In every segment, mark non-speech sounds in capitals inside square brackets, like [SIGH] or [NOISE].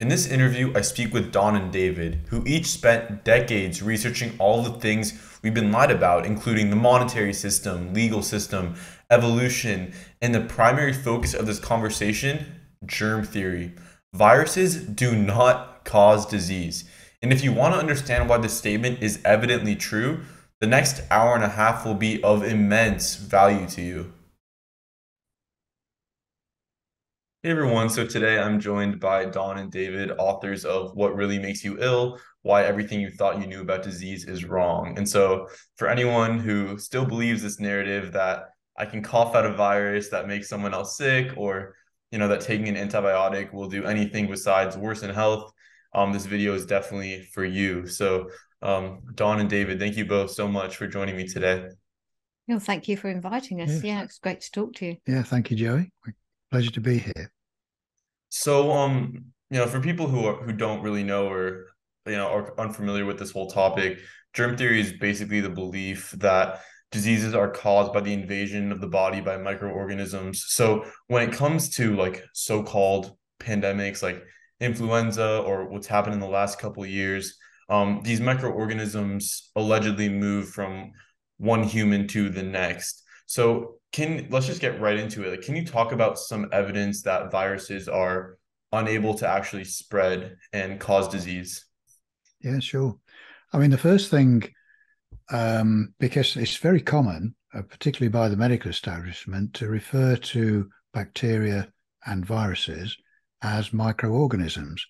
In this interview, I speak with Dawn and David, who each spent decades researching all the things we've been lied about, including the monetary system, legal system, evolution, and the primary focus of this conversation germ theory. Viruses do not cause disease. And if you want to understand why this statement is evidently true, the next hour and a half will be of immense value to you. Hey everyone, so today I'm joined by Dawn and David, authors of What Really Makes You Ill Why Everything You Thought You Knew About Disease Is Wrong. And so, for anyone who still believes this narrative that I can cough out a virus that makes someone else sick, or you know, that taking an antibiotic will do anything besides worsen health, um, this video is definitely for you. So, um, Dawn and David, thank you both so much for joining me today. Well, thank you for inviting us. Yeah, it's great to talk to you. Yeah, thank you, Joey. Pleasure to be here. So, um, you know, for people who are, who don't really know or you know are unfamiliar with this whole topic, germ theory is basically the belief that diseases are caused by the invasion of the body by microorganisms. So, when it comes to like so-called pandemics, like influenza or what's happened in the last couple years, um, these microorganisms allegedly move from one human to the next. So can let's just get right into it. Like, can you talk about some evidence that viruses are unable to actually spread and cause disease? Yeah, sure. I mean, the first thing, um, because it's very common, uh, particularly by the medical establishment, to refer to bacteria and viruses as microorganisms.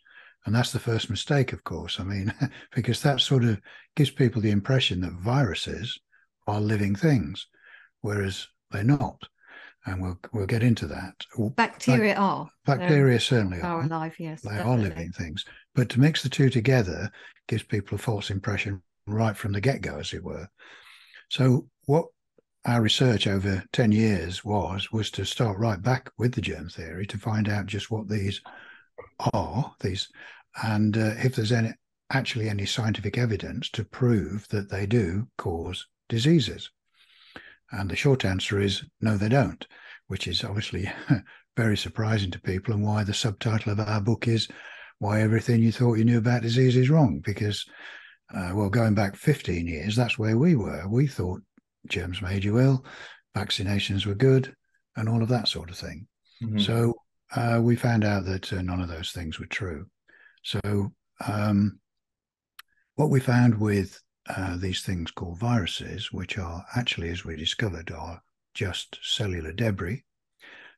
And that's the first mistake, of course. I mean, [LAUGHS] because that sort of gives people the impression that viruses are living things, whereas they're not. And we'll we'll get into that. Bacteria Bac- are. Bacteria They're, certainly are. Are alive, yes. They definitely. are living things. But to mix the two together gives people a false impression right from the get go, as it were. So what our research over 10 years was was to start right back with the germ theory to find out just what these are these and uh, if there's any actually any scientific evidence to prove that they do cause diseases and the short answer is no, they don't, which is obviously [LAUGHS] very surprising to people, and why the subtitle of our book is Why Everything You Thought You Knew About Disease is Wrong. Because, uh, well, going back 15 years, that's where we were. We thought germs made you ill, vaccinations were good, and all of that sort of thing. Mm-hmm. So uh, we found out that uh, none of those things were true. So, um, what we found with uh, these things called viruses, which are actually, as we discovered, are just cellular debris.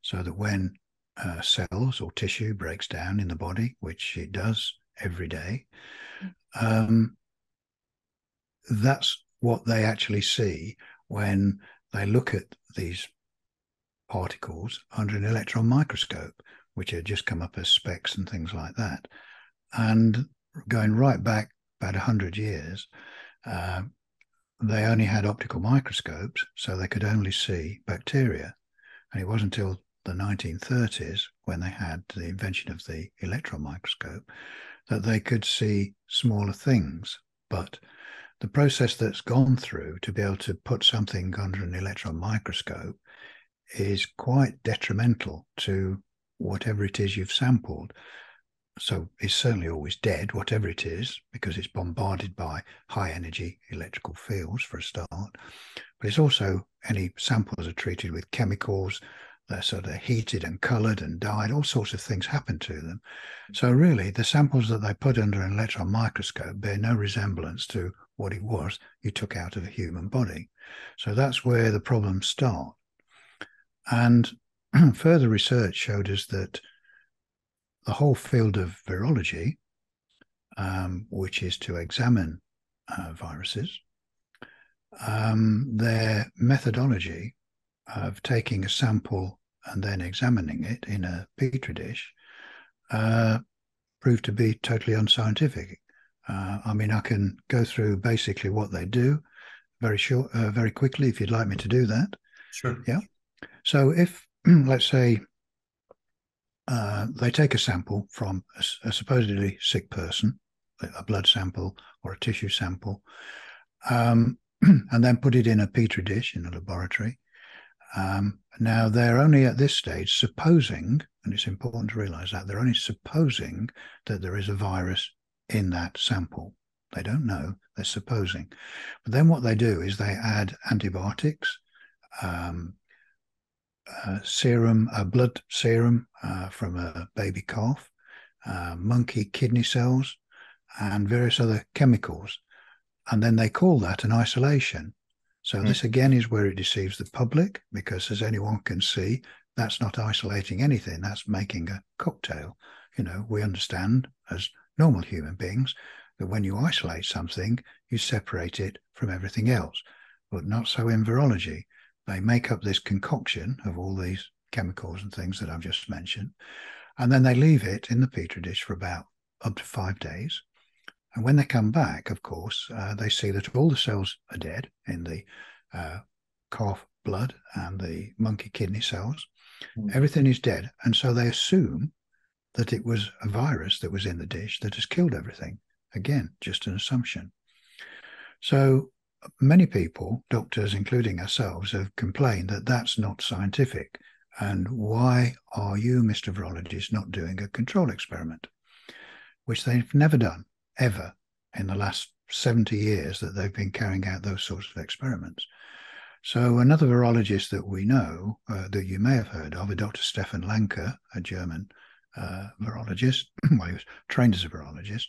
So that when uh, cells or tissue breaks down in the body, which it does every day, um, that's what they actually see when they look at these particles under an electron microscope, which had just come up as specks and things like that. And going right back about 100 years, uh, they only had optical microscopes, so they could only see bacteria. And it wasn't until the 1930s, when they had the invention of the electron microscope, that they could see smaller things. But the process that's gone through to be able to put something under an electron microscope is quite detrimental to whatever it is you've sampled so it's certainly always dead, whatever it is, because it's bombarded by high energy electrical fields for a start. But it's also any samples are treated with chemicals, they're sort of heated and colored and dyed, all sorts of things happen to them. So really the samples that they put under an electron microscope bear no resemblance to what it was you took out of a human body. So that's where the problems start. And [CLEARS THROAT] further research showed us that the whole field of virology, um, which is to examine uh, viruses, um, their methodology of taking a sample and then examining it in a petri dish uh, proved to be totally unscientific. Uh, I mean, I can go through basically what they do very short, uh, very quickly, if you'd like me to do that. Sure. Yeah. So if [CLEARS THROAT] let's say uh, they take a sample from a, a, supposedly sick person, a blood sample or a tissue sample, um, [CLEARS THROAT] and then put it in a petri dish in a laboratory. Um, now, they're only at this stage supposing, and it's important to realize that, they're only supposing that there is a virus in that sample. They don't know, they're supposing. But then what they do is they add antibiotics, um, serum, a blood serum uh, from a baby calf, uh, monkey kidney cells, and various other chemicals. And then they call that an isolation. So mm. this again is where it deceives the public because as anyone can see, that's not isolating anything. That's making a cocktail. You know, we understand as normal human beings that when you isolate something, you separate it from everything else. But not so in virology. They make up this concoction of all these chemicals and things that I've just mentioned. And then they leave it in the petri dish for about up to five days. And when they come back, of course, uh, they see that all the cells are dead in the uh, calf blood and the monkey kidney cells. Mm. Everything is dead. And so they assume that it was a virus that was in the dish that has killed everything. Again, just an assumption. So many people, doctors, including ourselves, have complained that that's not scientific. And why are you, Mr. Virologist, not doing a control experiment? Which they've never done ever in the last 70 years that they've been carrying out those sorts of experiments. So another virologist that we know uh, that you may have heard of, a Dr. Stefan Lanka, a German uh, virologist, [CLEARS THROAT] well, he was trained as a virologist.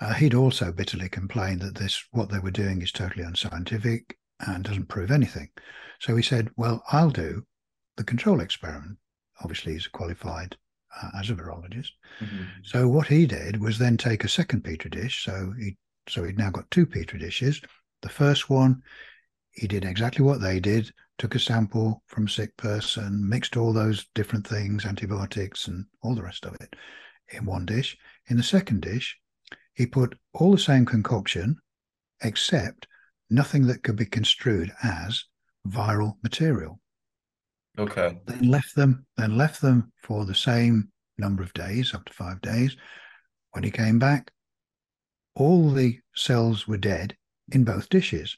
Uh, he'd also bitterly complained that this what they were doing is totally unscientific and doesn't prove anything. So he said, "Well, I'll do the control experiment." Obviously, he's qualified uh, as a virologist. Mm-hmm. So what he did was then take a second petri dish. So he so he'd now got two petri dishes. The first one, he did exactly what they did. Took a sample from a sick person, mixed all those different things, antibiotics and all the rest of it, in one dish. In the second dish, he put all the same concoction, except nothing that could be construed as viral material. Okay. Then left them, then left them for the same number of days, up to five days. When he came back, all the cells were dead in both dishes.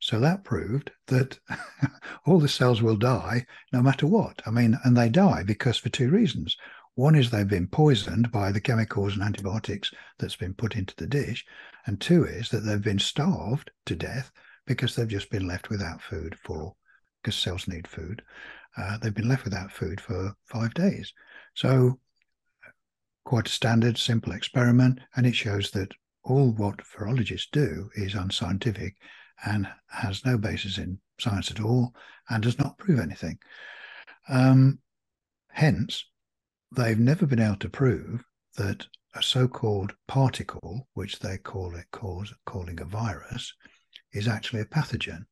So that proved that [LAUGHS] all the cells will die no matter what. I mean, and they die because for two reasons. One is they've been poisoned by the chemicals and antibiotics that's been put into the dish. And two is that they've been starved to death because they've just been left without food for, because cells need food uh, they've been left without food for five days. So, quite a standard, simple experiment, and it shows that all what virologists do is unscientific and has no basis in science at all and does not prove anything. Um, hence, they've never been able to prove that a so-called particle, which they call it cause, calling a virus, is actually a pathogen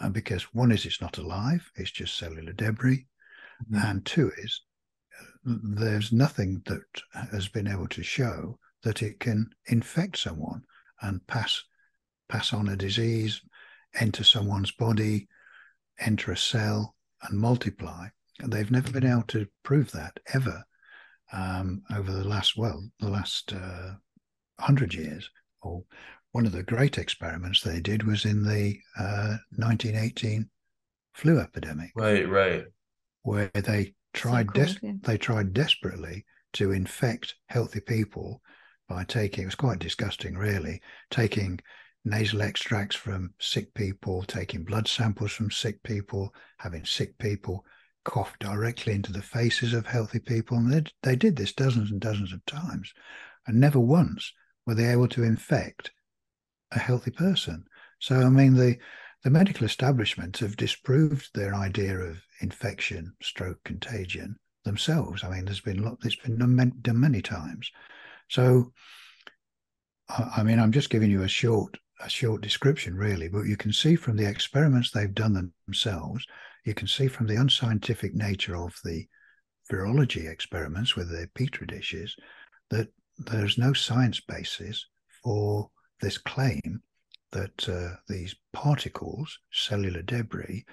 and because one is it's not alive, it's just cellular debris, mm-hmm. and two is there's nothing that has been able to show that it can infect someone and pass pass on a disease, enter someone's body, enter a cell, and multiply. And they've never been able to prove that ever um, over the last well the last uh, hundred years or one of the great experiments they did was in the uh, 1918 flu epidemic. Right, right. Where they tried so des- yeah. they tried desperately to infect healthy people by taking it was quite disgusting really taking nasal extracts from sick people taking blood samples from sick people having sick people cough directly into the faces of healthy people and they, they did this dozens and dozens of times and never once were they able to infect a healthy person. So, I mean, the the medical establishment have disproved their idea of infection, stroke, contagion themselves. I mean, there's been lot, it's been done many times. So, I mean, I'm just giving you a short a short description, really, but you can see from the experiments they've done themselves, you can see from the unscientific nature of the virology experiments with their petri dishes that there's no science basis for this claim that uh, these particles, cellular debris,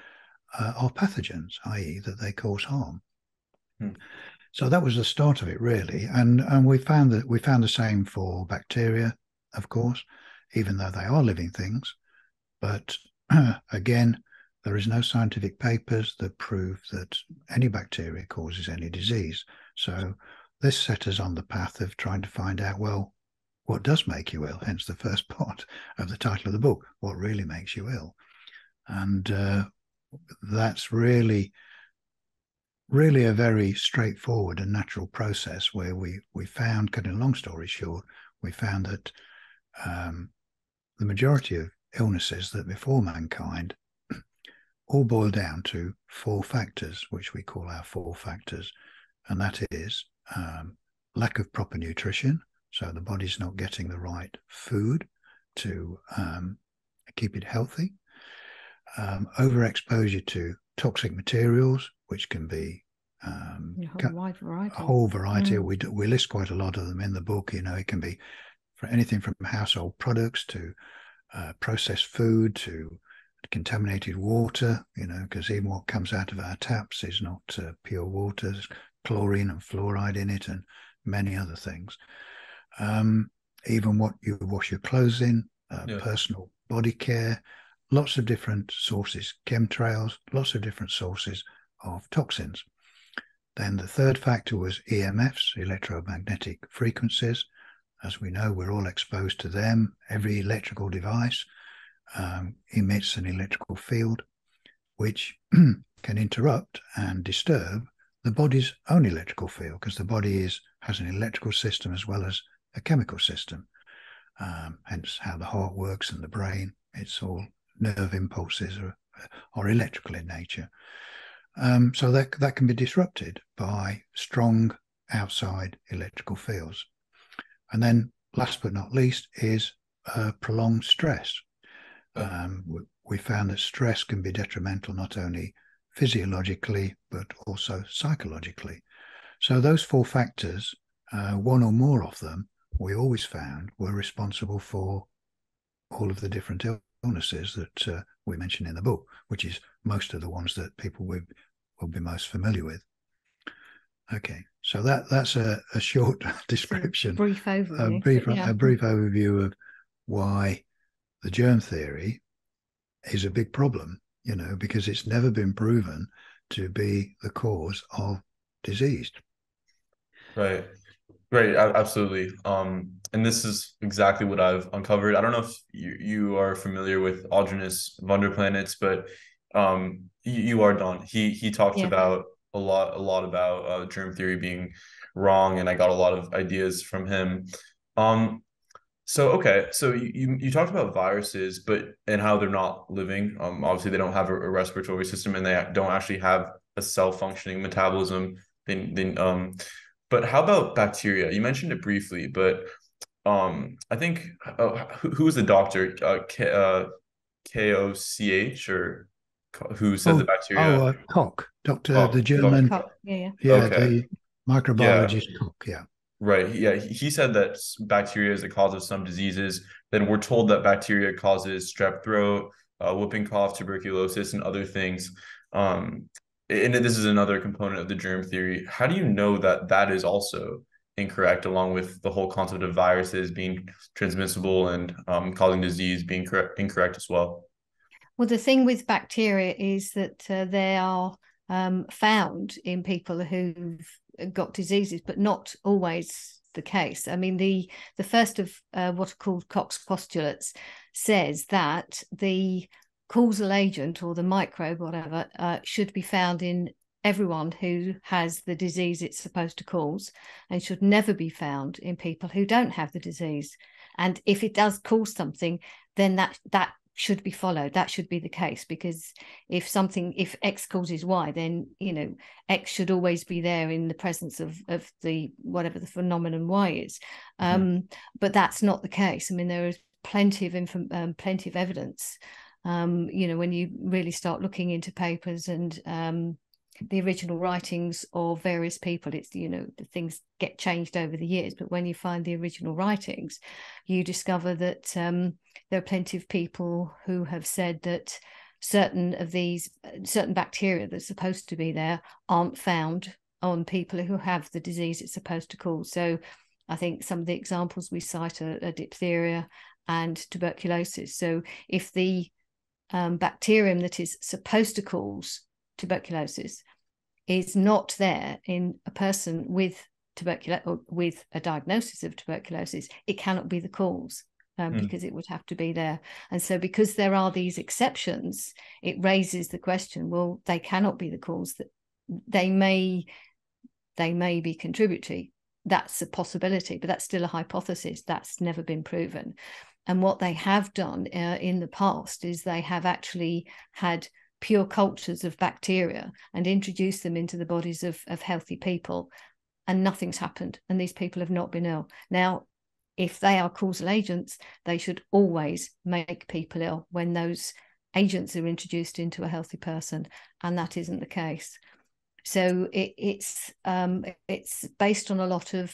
uh, are pathogens, i.e., that they cause harm. Hmm. So that was the start of it, really, and and we found that we found the same for bacteria, of course, even though they are living things. But [CLEARS THROAT] again, there is no scientific papers that prove that any bacteria causes any disease. So this set us on the path of trying to find out, well, what does make you ill? Hence the first [LAUGHS] part of the title of the book, What Really Makes You Ill? And uh, that's really, really a very straightforward and natural process where we, we found, cutting a long story short, we found that um, the majority of illnesses that before mankind all boil down to four factors, which we call our four factors. And that is um, lack of proper nutrition. So the body's not getting the right food to um, keep it healthy. Um, overexposure to toxic materials, which can be um, a whole wide variety. A whole variety. Mm. We do, we list quite a lot of them in the book. You know, it can be for anything from household products to uh, processed food to contaminated water. You know, because even what comes out of our taps is not uh, pure water. There's chlorine and fluoride in it, and many other things. Um, even what you wash your clothes in, uh, yeah. personal body care, lots of different sources, chemtrails, lots of different sources of toxins. Then the third factor was EMFs, electromagnetic frequencies. As we know, we're all exposed to them. Every electrical device um, emits an electrical field, which [CLEARS THROAT] can interrupt and disturb the body's own electrical field because the body is has an electrical system as well as a chemical system. Um, hence, how the heart works and the brain. It's all nerve impulses are, are electrical in nature. Um, so that that can be disrupted by strong outside electrical fields. And then, last but not least, is uh, prolonged stress. Um, we, found that stress can be detrimental not only physiologically but also psychologically. So those four factors, uh, one or more of them, we always found were responsible for all of the different illnesses that uh, we mention in the book, which is most of the ones that people will, will be most familiar with. Okay, so that that's a, a short [LAUGHS] description, a brief overview, a brief, yeah. a brief overview of why the germ theory is a big problem. You know, because it's never been proven to be the cause of disease. Right. Right, absolutely. Um, and this is exactly what I've uncovered. I don't know if you, you are familiar with Aajonus Vonderplanitz, but um, you, you are Dawn. He he talked yeah. about a lot a lot about uh, germ theory being wrong, and I got a lot of ideas from him. Um, so okay, so you you talked about viruses, but and how they're not living. Um, obviously they don't have a, a respiratory system, and they don't actually have a cell functioning metabolism. Then then um, but how about bacteria? You mentioned it briefly, but um, I think uh, who, who was the doctor? Uh, K, uh, K O C H or who said oh, the bacteria? Oh, uh, Koch, Doctor, oh, the German. Koch. Yeah, yeah. yeah okay. the microbiologist yeah. Koch. Yeah. Right. Yeah. He said that bacteria is the cause of some diseases. Then we're told that bacteria causes strep throat, uh, whooping cough, tuberculosis, and other things. Um, and this is another component of the germ theory. How do you know that that is also incorrect, along with the whole concept of viruses being transmissible and um, causing disease being correct, incorrect as well? Well, the thing with bacteria is that uh, they are um, found in people who've got diseases, but not always the case. I mean, the the first of uh, what are called Koch's postulates says that the causal agent or the microbe, whatever, uh, should be found in everyone who has the disease it's supposed to cause and should never be found in people who don't have the disease. And if it does cause something, then that that should be followed. That should be the case because if something if x causes y then you know x should always be there in the presence of of the whatever the phenomenon y is. Mm-hmm. um but that's not the case. I mean there is plenty of info, um, plenty of evidence. Um you know when you really start looking into papers and um the original writings of various people. It's you know the things get changed over the years but when you find the original writings you discover that um, there are plenty of people who have said that certain of these certain bacteria that's supposed to be there aren't found on people who have the disease it's supposed to cause. So i think some of the examples we cite are, are diphtheria and tuberculosis. So if the um, bacterium that is supposed to cause tuberculosis is not there in a person with tuberculosis or with a diagnosis of tuberculosis, it cannot be the cause. Um, mm. Because it would have to be there. And so, because there are these exceptions, it raises the question well, they cannot be the cause, that they may they may be contributory that's a possibility but that's still a hypothesis that's never been proven and what they have done uh, in the past is they have actually had pure cultures of bacteria and introduced them into the bodies of, of healthy people and nothing's happened and these people have not been ill. Now if they are causal agents they should always make people ill when those agents are introduced into a healthy person and that isn't the case. So it, it's um, it's based on a lot of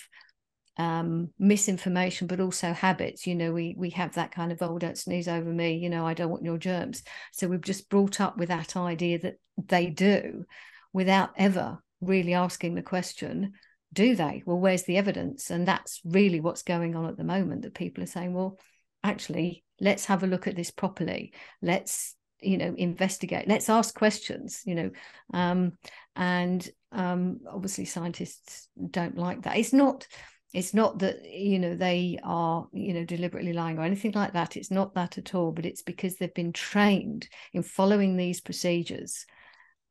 um, misinformation, but also habits. You know, we we have that kind of oh, don't sneeze over me. You know, I don't want your germs. So we've just brought up with that idea that they do, without ever really asking the question, do they? Well, where's the evidence? And that's really what's going on at the moment. That people are saying, well, actually, let's have a look at this properly. Let's you know investigate let's ask questions you know um, and um, obviously scientists don't like that it's not it's not that you know they are you know deliberately lying or anything like that. It's not that at all but it's because they've been trained in following these procedures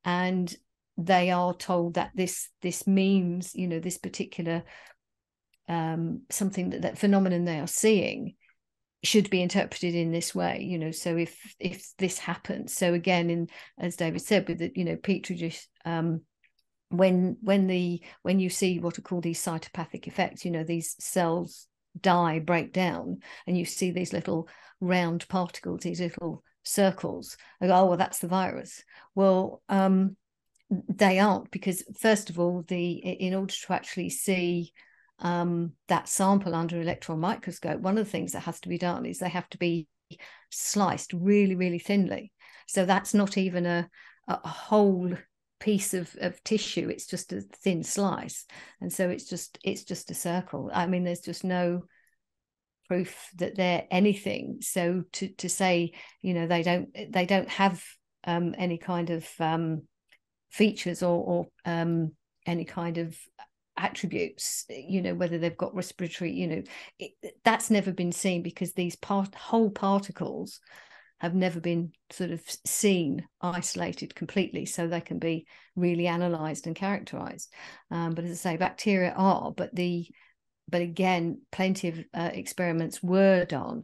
and they are told that this this means you know this particular um something that that phenomenon they are seeing should be interpreted in this way you know. So if if this happens so again in as david said with the you know petri dish um when when the when you see what are called these cytopathic effects you know these cells die break down and you see these little round particles these little circles oh well that's the virus well um they aren't because first of all the in order to actually see um, that sample under electron microscope, one of the things that has to be done is they have to be sliced really, really thinly. So that's not even a, a whole piece of, of tissue. It's just a thin slice. And so it's just it's just a circle. I mean, there's just no proof that they're anything. So to to say, you know, they don't they don't have um, any kind of um, features or, or um, any kind of attributes you know whether they've got respiratory you know it, that's never been seen because these part whole particles have never been sort of seen isolated completely so they can be really analyzed and characterized um, but as i say bacteria are but the but again plenty of uh, experiments were done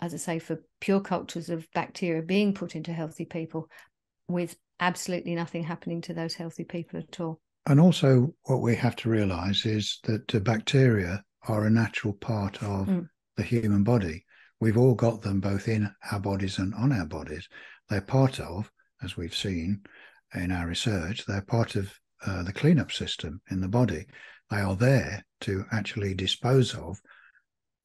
as i say for pure cultures of bacteria being put into healthy people with absolutely nothing happening to those healthy people at all and also, what we have to realize is that bacteria are a natural part of mm. the human body. We've all got them both in our bodies and on our bodies. They're part of, as we've seen in our research, they're part of uh, the cleanup system in the body. They are there to actually dispose of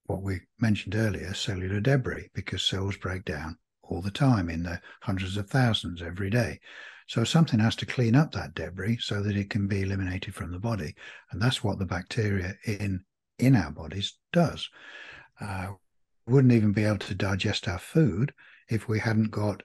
what we mentioned earlier cellular debris because cells break down all the time in the hundreds of thousands every day. So something has to clean up that debris so that it can be eliminated from the body, and that's what the bacteria in in our bodies does. Uh, wouldn't even be able to digest our food if we hadn't got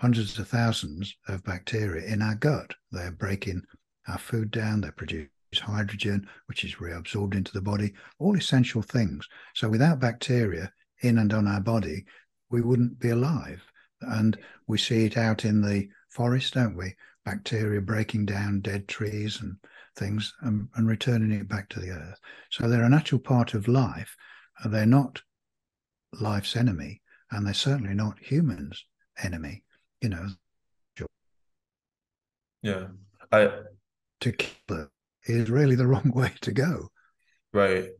hundreds of thousands of bacteria in our gut. They're breaking our food down. They produce hydrogen, which is reabsorbed into the body. All essential things. So without bacteria in and on our body, we wouldn't be alive. And we see it out in the forest, don't we? Bacteria breaking down dead trees and things and, and returning it back to the earth. So they're a natural part of life. They're not life's enemy, and they're certainly not humans' enemy. You know. Yeah, I to kill them is really the [LAUGHS] wrong way to go. Right.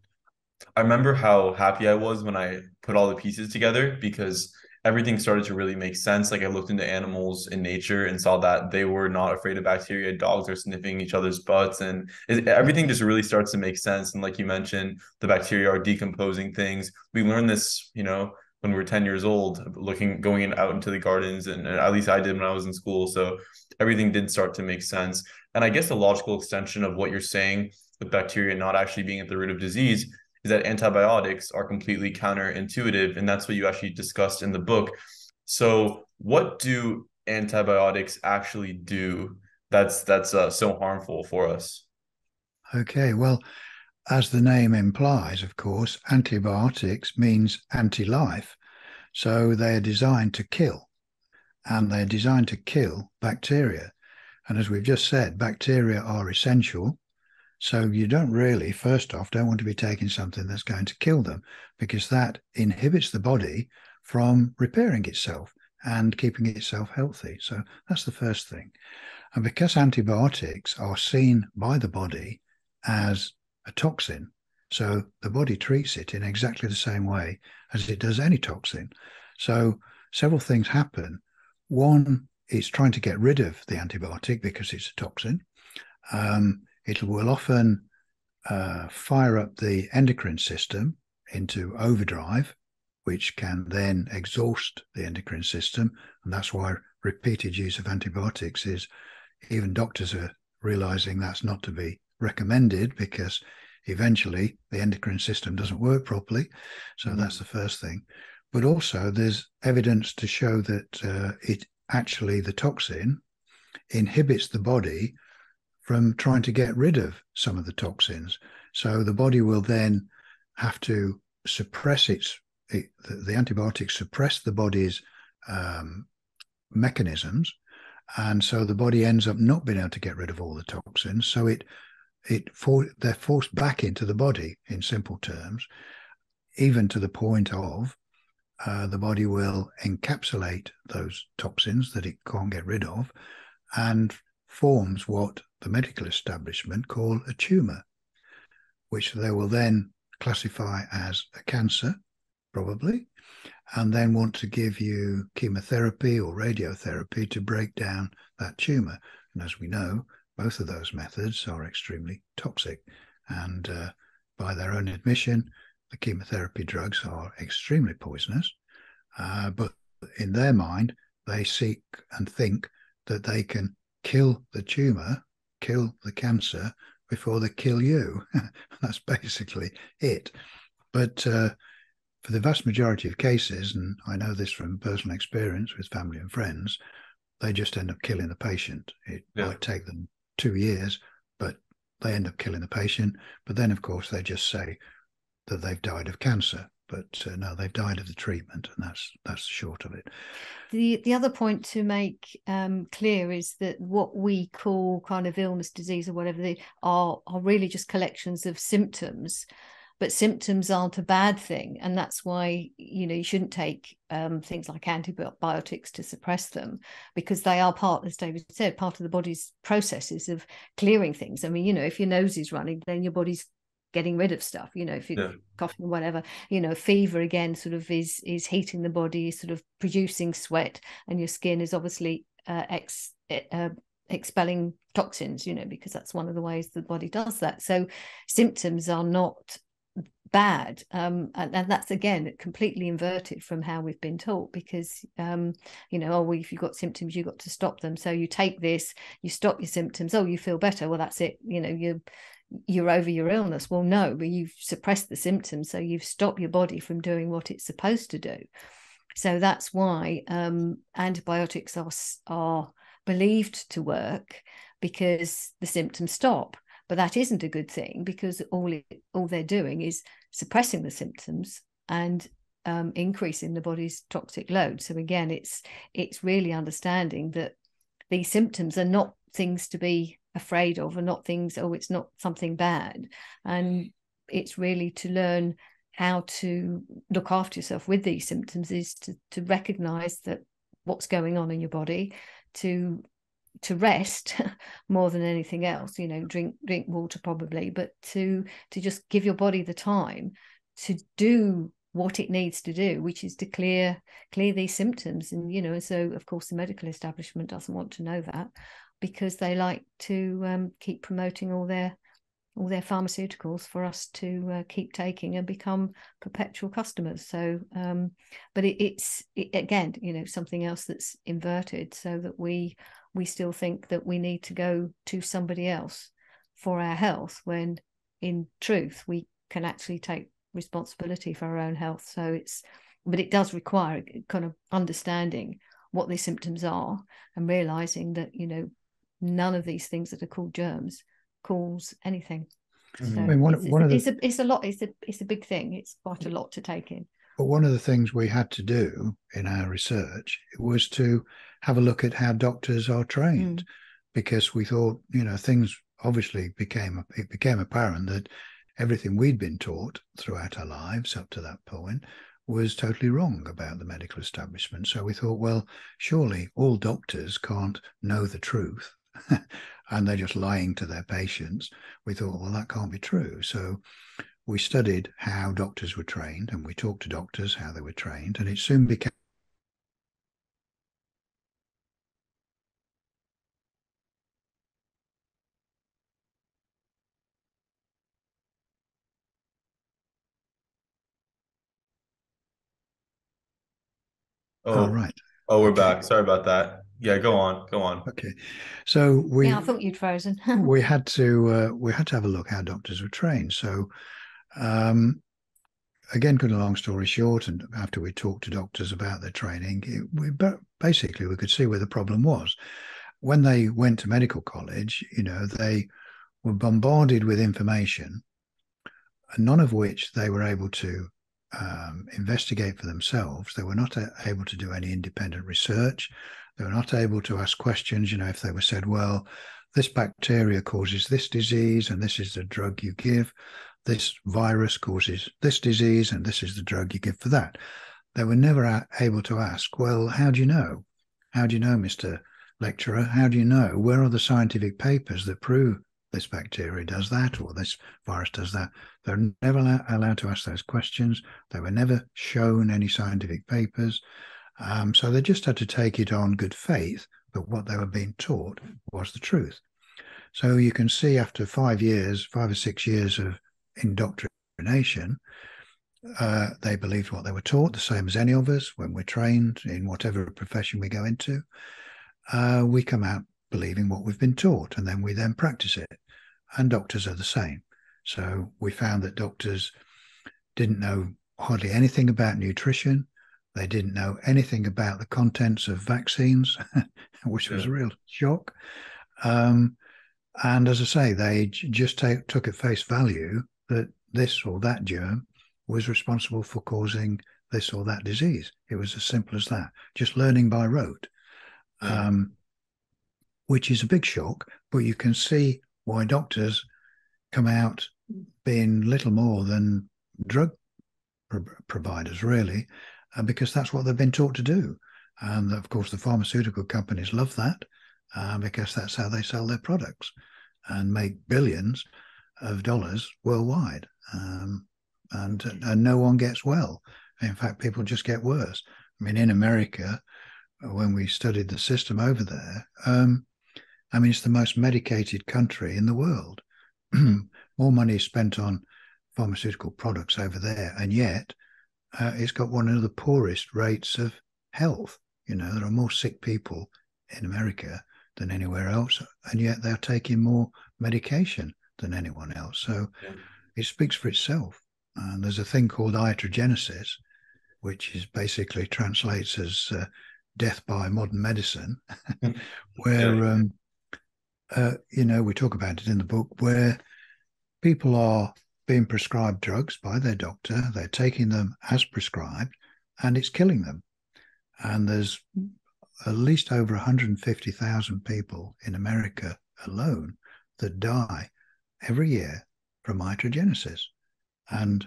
I remember how happy I was when I put all the pieces together because everything started to really make sense. Like I looked into animals in nature and saw that they were not afraid of bacteria. Dogs are sniffing each other's butts, and it, everything just really starts to make sense. And like you mentioned, the bacteria are decomposing things. We learned this, you know, when we were 10 years old, looking going in, out into the gardens, and, and at least I did when I was in school. So everything did start to make sense. And I guess the logical extension of what you're saying with bacteria not actually being at the root of disease is that antibiotics are completely counterintuitive. And that's what you actually discussed in the book. So what do antibiotics actually do that's that's uh, so harmful for us? Okay, well, as the name implies, of course, antibiotics means anti-life, so they are designed to kill, and they're designed to kill bacteria. And as we've just said, bacteria are essential. So you don't really, first off, don't want to be taking something that's going to kill them because that inhibits the body from repairing itself and keeping itself healthy. So that's the first thing. And because antibiotics are seen by the body as a toxin, so the body treats it in exactly the same way as it does any toxin. So several things happen. One is trying to get rid of the antibiotic because it's a toxin. Um, it will often uh, fire up the endocrine system into overdrive, which can then exhaust the endocrine system. And that's why repeated use of antibiotics is, even doctors are realizing that's not to be recommended because eventually the endocrine system doesn't work properly. So mm-hmm. that's the first thing. But also, there's evidence to show that uh, it actually, the toxin inhibits the body from trying to get rid of some of the toxins. So the body will then have to suppress its, it, the, the, antibiotics suppress the body's um, mechanisms. And so the body ends up not being able to get rid of all the toxins. So it, it for, they're forced back into the body in simple terms, even to the point of uh, the body will encapsulate those toxins that it can't get rid of and forms what the medical establishment call a tumor, which they will then classify as a cancer, probably, and then want to give you chemotherapy or radiotherapy to break down that tumor. And as we know, both of those methods are extremely toxic. And uh, by their own admission, the chemotherapy drugs are extremely poisonous. Uh, but in their mind, they seek and think that they can kill the tumor, kill the cancer before they kill you. [LAUGHS] That's basically it. But uh, for the vast majority of cases, and I know this from personal experience with family and friends, they just end up killing the patient. It yeah. might take them two years, but they end up killing the patient. But then, of course, they just say that they've died of cancer but uh, no, they've died of the treatment, and that's that's short of it. The the other point to make um, clear is that what we call kind of illness, disease, or whatever they are, are really just collections of symptoms. But symptoms aren't a bad thing, and that's why you know you shouldn't take um, things like antibiotics to suppress them because they are part, as David said, part of the body's processes of clearing things. I mean, you know, if your nose is running, then your body's getting rid of stuff you know if you're yeah. coughing or whatever you know fever again sort of is is heating the body sort of producing sweat and your skin is obviously uh, ex uh, expelling toxins you know because that's one of the ways the body does that so symptoms are not bad um, and, and, that's again completely inverted from how we've been taught because um, you know oh well if you've got symptoms you've got to stop them so you take this you stop your symptoms oh you feel better well that's it you know you you're over your illness. Well, no, but you've suppressed the symptoms. So you've stopped your body from doing what it's supposed to do. So that's why um, antibiotics are, are believed to work because the symptoms stop. But that isn't a good thing because all it, all they're doing is suppressing the symptoms and um, increasing the body's toxic load. So again, it's it's really understanding that these symptoms are not things to be afraid of and not things oh it's not something bad. And mm. it's really to learn how to look after yourself with these symptoms is to to recognize that what's going on in your body to to rest [LAUGHS] more than anything else you know drink drink water probably but to to just give your body the time to do what it needs to do which is to clear clear these symptoms. And you know so of course the medical establishment doesn't want to know that because they like to um, keep promoting all their all their pharmaceuticals for us to uh, keep taking and become perpetual customers. So, um, but it, it's it, again, you know, something else that's inverted, so that we we still think that we need to go to somebody else for our health, when in truth we can actually take responsibility for our own health. So it's, but it does require kind of understanding what the symptoms are and realizing that you know none of these things that are called germs cause anything mm-hmm. so I mean, one, it's, one it's, the, a, it's a lot it's a it's a big thing it's quite a lot to take in but one of the things we had to do in our research was to have a look at how doctors are trained mm. because we thought you know things obviously became it became apparent that everything we'd been taught throughout our lives up to that point was totally wrong about the medical establishment. So we thought, well, surely all doctors can't know the truth [LAUGHS] and they're just lying to their patients. We thought, well, that can't be true. So we studied how doctors were trained and we talked to doctors how they were trained, and it soon became Oh, oh right. Oh, we're okay. back. Sorry about that. Yeah, go on. Go on. Okay. So we Yeah, I thought you'd frozen. [LAUGHS] we had to uh, we had to have a look how doctors were trained. So um again, cut a long story short, and after we talked to doctors about their training, it, we basically we could see where the problem was. When they went to medical college, you know, they were bombarded with information, none of which they were able to um, investigate for themselves. They were not able to do any independent research. They were not able to ask questions. You know, if they were said, well, this bacteria causes this disease and this is the drug you give, this virus causes this disease and this is the drug you give for that. They were never able to ask, well, how do you know? How do you know, Mr. Lecturer? How do you know? Where are the scientific papers that prove this bacteria does that or this virus does that. They're never allowed to ask those questions. They were never shown any scientific papers. Um, so they just had to take it on good faith that what they were being taught was the truth. So you can see after five years, five or six years of indoctrination, uh, they believed what they were taught, the same as any of us when we're trained in whatever profession we go into. Uh, we come out believing what we've been taught and then we then practice it and doctors are the same. So we found that doctors didn't know hardly anything about nutrition. They didn't know anything about the contents of vaccines, [LAUGHS] which was yeah. a real shock. Um, and as I say, they just take, took at face value that this or that germ was responsible for causing this or that disease. It was as simple as that, just learning by rote, yeah. um, which is a big shock. But you can see why doctors come out being little more than drug pro- providers, really, because that's what they've been taught to do. And of course, the pharmaceutical companies love that uh, because that's how they sell their products and make billions of dollars worldwide. Um, and, and no one gets well. In fact, people just get worse. I mean, in America, when we studied the system over there, um, I mean, it's the most medicated country in the world. [CLEARS THROAT] More money is spent on pharmaceutical products over there, and yet uh, it's got one of the poorest rates of health. You know, there are more sick people in America than anywhere else, and yet they're taking more medication than anyone else. So yeah. it speaks for itself. And there's a thing called iatrogenesis, which is basically translates as uh, death by modern medicine, [LAUGHS] [LAUGHS] where yeah. um, uh, you know, we talk about it in the book where people are being prescribed drugs by their doctor, they're taking them as prescribed, and it's killing them. And there's at least over 150,000 people in America alone that die every year from iatrogenesis. And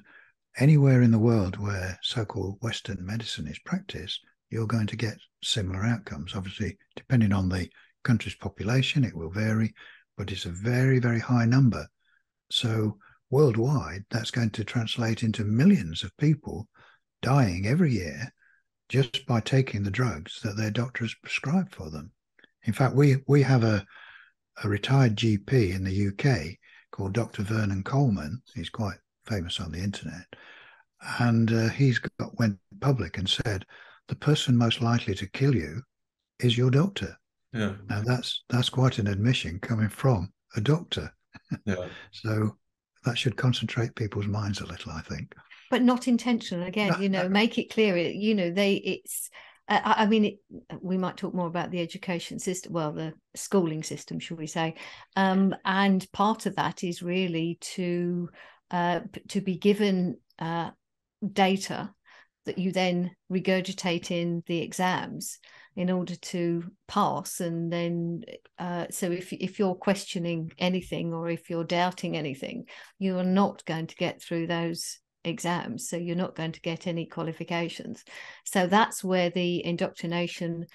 anywhere in the world where so called Western medicine is practiced, you're going to get similar outcomes. Obviously, depending on the country's population, it will vary, but it's a very, very high number. So worldwide, that's going to translate into millions of people dying every year just by taking the drugs that their doctors prescribe for them. In fact, we we have a a retired GP in the UK called Dr. Vernon Coleman. He's quite famous on the internet, and uh, he's got went public and said the person most likely to kill you is your doctor. Yeah. Now that's that's quite an admission coming from a doctor. Yeah. [LAUGHS] so that should concentrate people's minds a little, I think. But not intentional. Again, you know, make it clear. You know, they it's I, I mean, it, we might talk more about the education system, well, the schooling system, should we say? Um, and part of that is really to uh, to be given uh, data that you then regurgitate in the exams in order to pass and then uh, so if if you're questioning anything or if you're doubting anything you are not going to get through those exams so you're not going to get any qualifications so that's where the indoctrination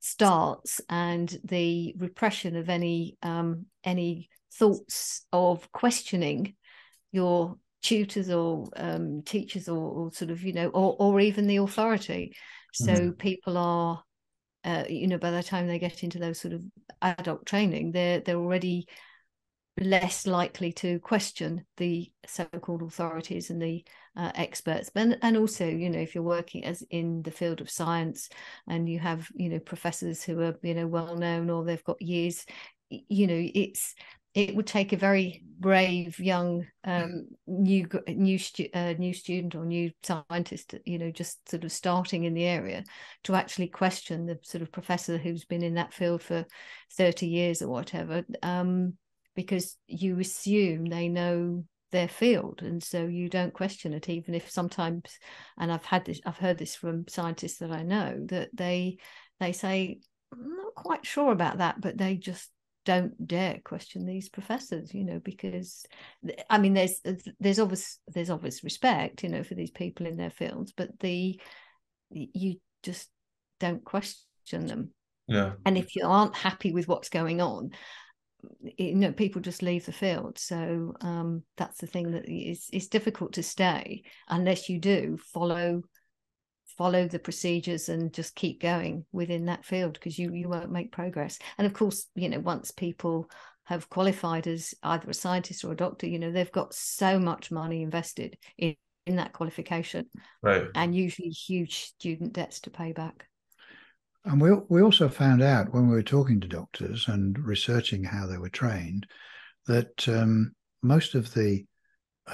starts and the repression of any um, any thoughts of questioning your tutors or um, teachers or, or, sort of you know or, or even the authority so mm. people are uh, you know by the time they get into those sort of adult training they're they're already less likely to question the so-called authorities and the uh, experts. And, and also you know if you're working as in the field of science and you have you know professors who are you know well known or they've got years you know it's it would take a very brave young um, new new stu- uh, new student or new scientist, you know, just sort of starting in the area, to actually question the sort of professor who's been in that field for thirty years or whatever, um, because you assume they know their field, and so you don't question it, even if sometimes. And I've had this, I've heard this from scientists that I know that they they say I'm not quite sure about that, but they just don't dare question these professors you know because i mean there's there's obvious there's obvious respect you know for these people in their fields but the you just don't question them. Yeah. And if you aren't happy with what's going on you know people just leave the field. So um that's the thing that is it's difficult to stay unless you do follow follow the procedures and just keep going within that field because you you won't make progress. And of course you know once people have qualified as either a scientist or a doctor you know they've got so much money invested in, in that qualification. Right. And usually huge student debts to pay back. And we, we also found out when we were talking to doctors and researching how they were trained that um, most of the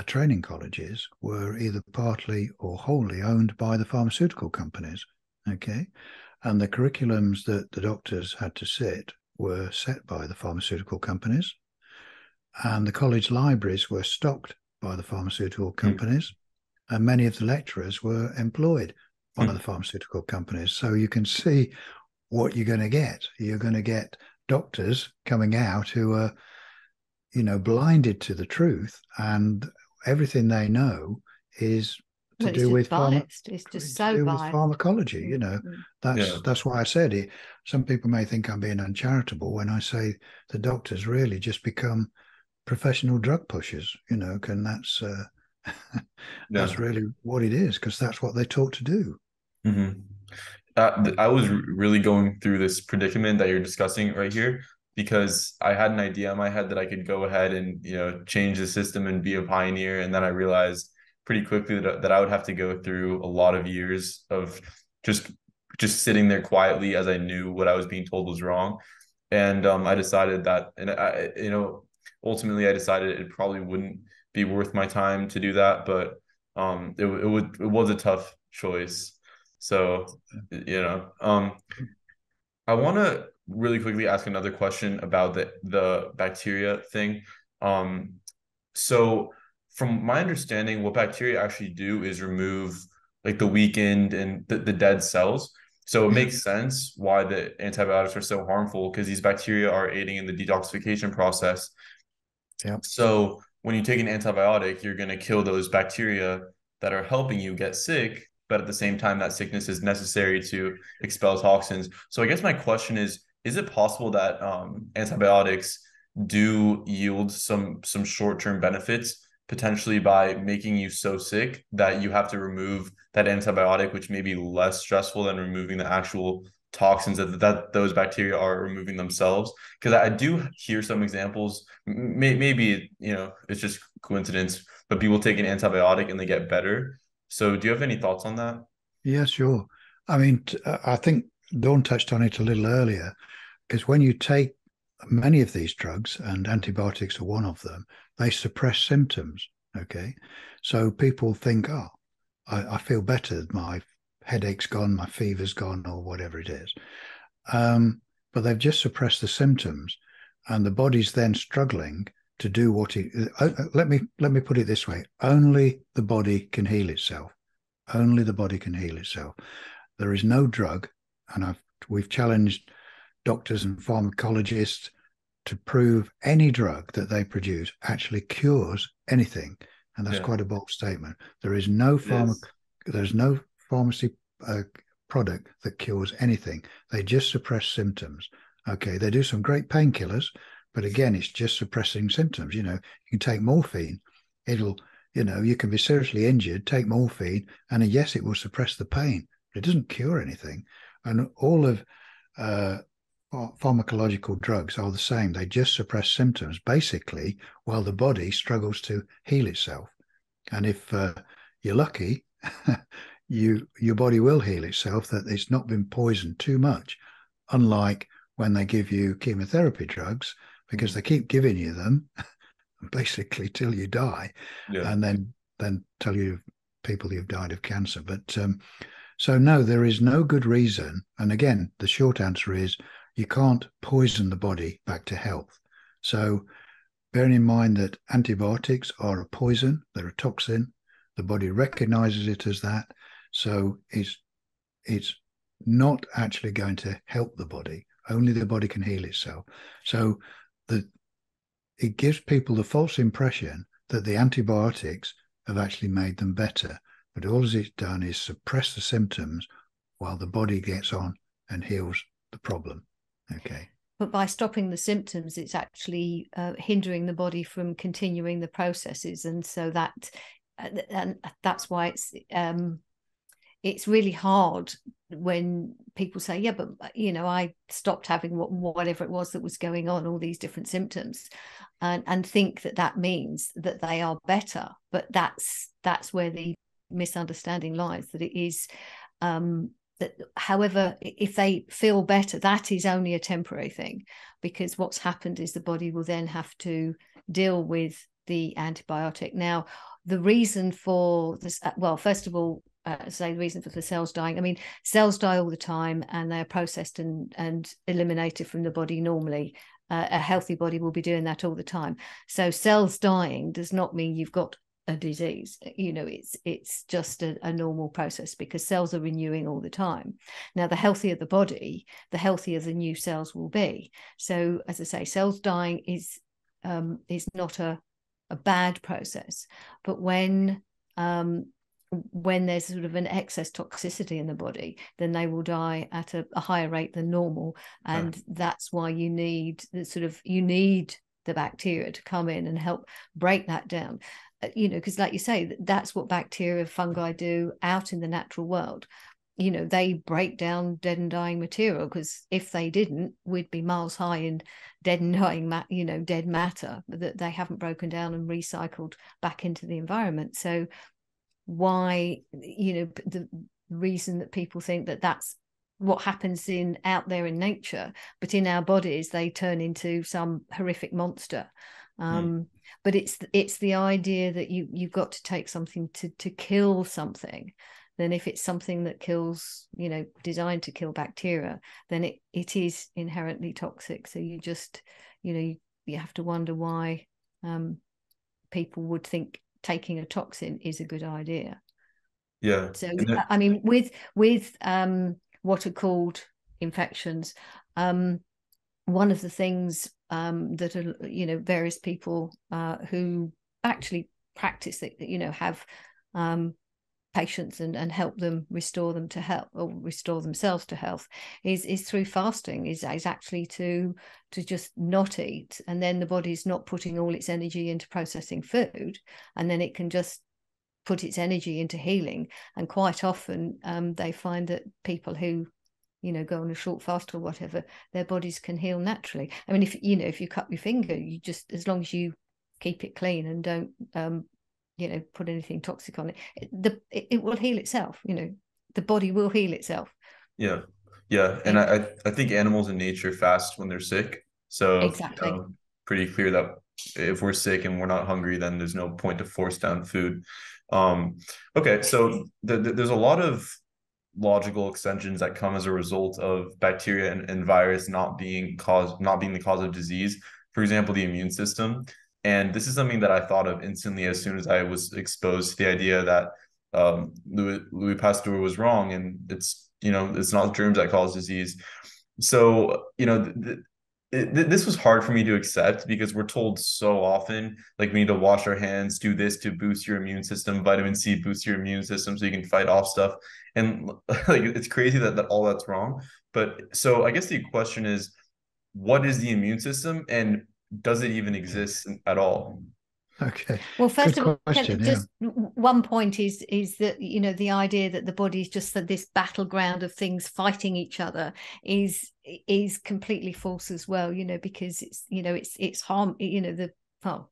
training colleges were either partly or wholly owned by the pharmaceutical companies. Okay. And the curriculums that the doctors had to sit were set by the pharmaceutical companies. And the college libraries were stocked by the pharmaceutical hmm. companies. Mm. And many of the lecturers were employed by mm. the pharmaceutical companies. So you can see what you're going to get. You're going to get doctors coming out who are, you know, blinded to the truth and everything they know is to well, do with. Pharma- it's just so biased. pharmacology. You know, mm-hmm. that's yeah. that's why I said it. Some people may think I'm being uncharitable when I say the doctors really just become professional drug pushers. You know, and that's uh, [LAUGHS] that's yeah. really what it is because that's what they're taught to do. Mm-hmm. Uh, I was really going through this predicament that you're discussing right here because I had an idea in my head that I could go ahead and you know change the system and be a pioneer, and then I realized pretty quickly that that I would have to go through a lot of years of just just sitting there quietly as I knew what I was being told was wrong, and um, I decided that, and I you know ultimately I decided it probably wouldn't be worth my time to do that, but um, it it would it was a tough choice. So you know, um, I want to really quickly ask another question about the the bacteria thing. Um, so from my understanding, what bacteria actually do is remove like the weakened and the, the dead cells. So it mm-hmm. makes sense why the antibiotics are so harmful because these bacteria are aiding in the detoxification process. Yeah. So when you take an antibiotic, you're going to kill those bacteria that are helping you get sick, but at the same time, that sickness is necessary to expel toxins. So I guess my question is is it possible that um, antibiotics do yield some some short-term benefits potentially by making you so sick that you have to remove that antibiotic which may be less stressful than removing the actual toxins that, that those bacteria are removing themselves? Because i do hear some examples may, maybe you know it's just coincidence but people take an antibiotic and they get better. So do you have any thoughts on that? Yeah sure. I mean i think dawn touched on it a little earlier is when you take many of these drugs, and antibiotics are one of them, they suppress symptoms. Okay. So people think, oh, I, I feel better. My headache's gone, my fever's gone, or whatever it is. Um, but they've just suppressed the symptoms, and the body's then struggling to do what it. Uh, uh, let me let me put it this way: only the body can heal itself. Only the body can heal itself. There is no drug, and I've we've challenged doctors and pharmacologists to prove any drug that they produce actually cures anything, and that's yeah. quite a bold statement. There is no pharma, yes. there's no pharmacy uh, product that cures anything. They just suppress symptoms. Okay, they do some great painkillers, but again, it's just suppressing symptoms. You know, you can take morphine, it'll, you know, you can be seriously injured, take morphine, and yes, it will suppress the pain, but it doesn't cure anything. And all of uh, pharmacological drugs are the same. They just suppress symptoms, basically, while the body struggles to heal itself. And if uh, you're lucky, [LAUGHS] you your body will heal itself. That it's not been poisoned too much, unlike when they give you chemotherapy drugs, because they keep giving you them, [LAUGHS] basically till you die, yeah. and then then tell you people you've died of cancer. But um, so no, there is no good reason. And again, the short answer is you can't poison the body back to health. So, bearing in mind that antibiotics are a poison, they're a toxin, the body recognizes it as that. So, it's, it's not actually going to help the body. Only the body can heal itself. So, the, it gives people the false impression that the antibiotics have actually made them better. But all it's done is suppress the symptoms while the body gets on and heals the problem. Okay. But by stopping the symptoms, it's actually uh, hindering the body from continuing the processes, and so that uh, and that's why it's um, it's really hard when people say, "Yeah, but you know, I stopped having what, whatever it was that was going on, all these different symptoms," and and think that that means that they are better. But that's that's where the misunderstanding lies. That it is um, that however if they feel better that is only a temporary thing because what's happened is the body will then have to deal with the antibiotic now the reason for this uh, well first of all uh, say the reason for the cells dying i mean cells die all the time and they are processed and and eliminated from the body normally uh, a healthy body will be doing that all the time so cells dying does not mean you've got a disease. You know it's it's just a, a, normal process because cells are renewing all the time. Now the healthier the body the healthier the new cells will be. So as i say cells dying is um, is not a a bad process. But when um, when there's sort of an excess toxicity in the body, then they will die at a, a higher rate than normal, and right. that's why you need the sort of you need the bacteria to come in and help break that down. Uh, you know because like you say that's what bacteria and fungi do out in the natural world you know they break down dead and dying material because if they didn't we'd be miles high in dead and dying mat you know dead matter that they haven't broken down and recycled back into the environment so why you know the reason that people think that that's what happens in out there in nature but in our bodies they turn into some horrific monster. Um, mm. but it's it's the idea that you you've got to take something to to kill something. Then if it's something that kills you know designed to kill bacteria then it it is inherently toxic. So you just you know you, you have to wonder why um, people would think taking a toxin is a good idea. Yeah so i mean with with um, what are called infections um, one of the things um, that are you know various people uh, who actually practice that you know have um, patients and, and help them restore them to health or restore themselves to health is is through fasting is, is actually to to just not eat. And then the body's not putting all its energy into processing food. And then it can just put its energy into healing. And quite often um, they find that people who you know go on a short fast or whatever their bodies can heal naturally. I mean if you know if you cut your finger you just as long as you keep it clean and don't um you know put anything toxic on it, it the it, it, will heal itself you know the body will heal itself. Yeah. Yeah. And i i think animals in nature fast when they're sick. So exactly. um, pretty clear that if we're sick and we're not hungry then there's no point to force down food. Um okay. So the, the, there's a lot of logical extensions that come as a result of bacteria and, and virus not being cause not being the cause of disease. For example, the immune system. And this is something that I thought of instantly as soon as I was exposed to the idea that um, Louis, Louis Pasteur was wrong, and it's you know it's not germs that cause disease. So you know th- it, this was hard for me to accept because we're told so often like we need to wash our hands do this to boost your immune system vitamin c boosts your immune system so you can fight off stuff. And [LAUGHS] like it's crazy that, that all that's wrong. But so i guess the question is what is the immune system and does it even exist at all Okay. Well, first Good of all, question, just yeah. one point is is that you know the idea that the body is just that this battleground of things fighting each other is is completely false as well. You know, because it's you know it's it's harm. You know the well,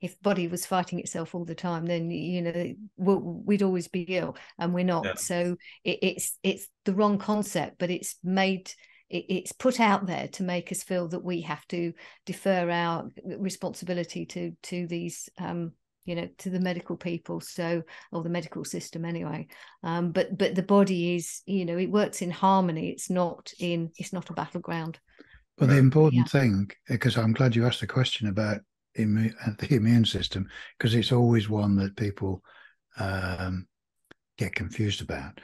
if body was fighting itself all the time, then you know we'd always be ill, and we're not. Yeah. So it, it's it's the wrong concept, but it's made it, it's put out there to make us feel that we have to defer our responsibility to to these um, you know to the medical people so or the medical system anyway. Um, but but the body is you know it works in harmony it's not in it's not a battleground. Well the important yeah. thing because i'm glad you asked the question about immu- the immune system because it's always one that people um, get confused about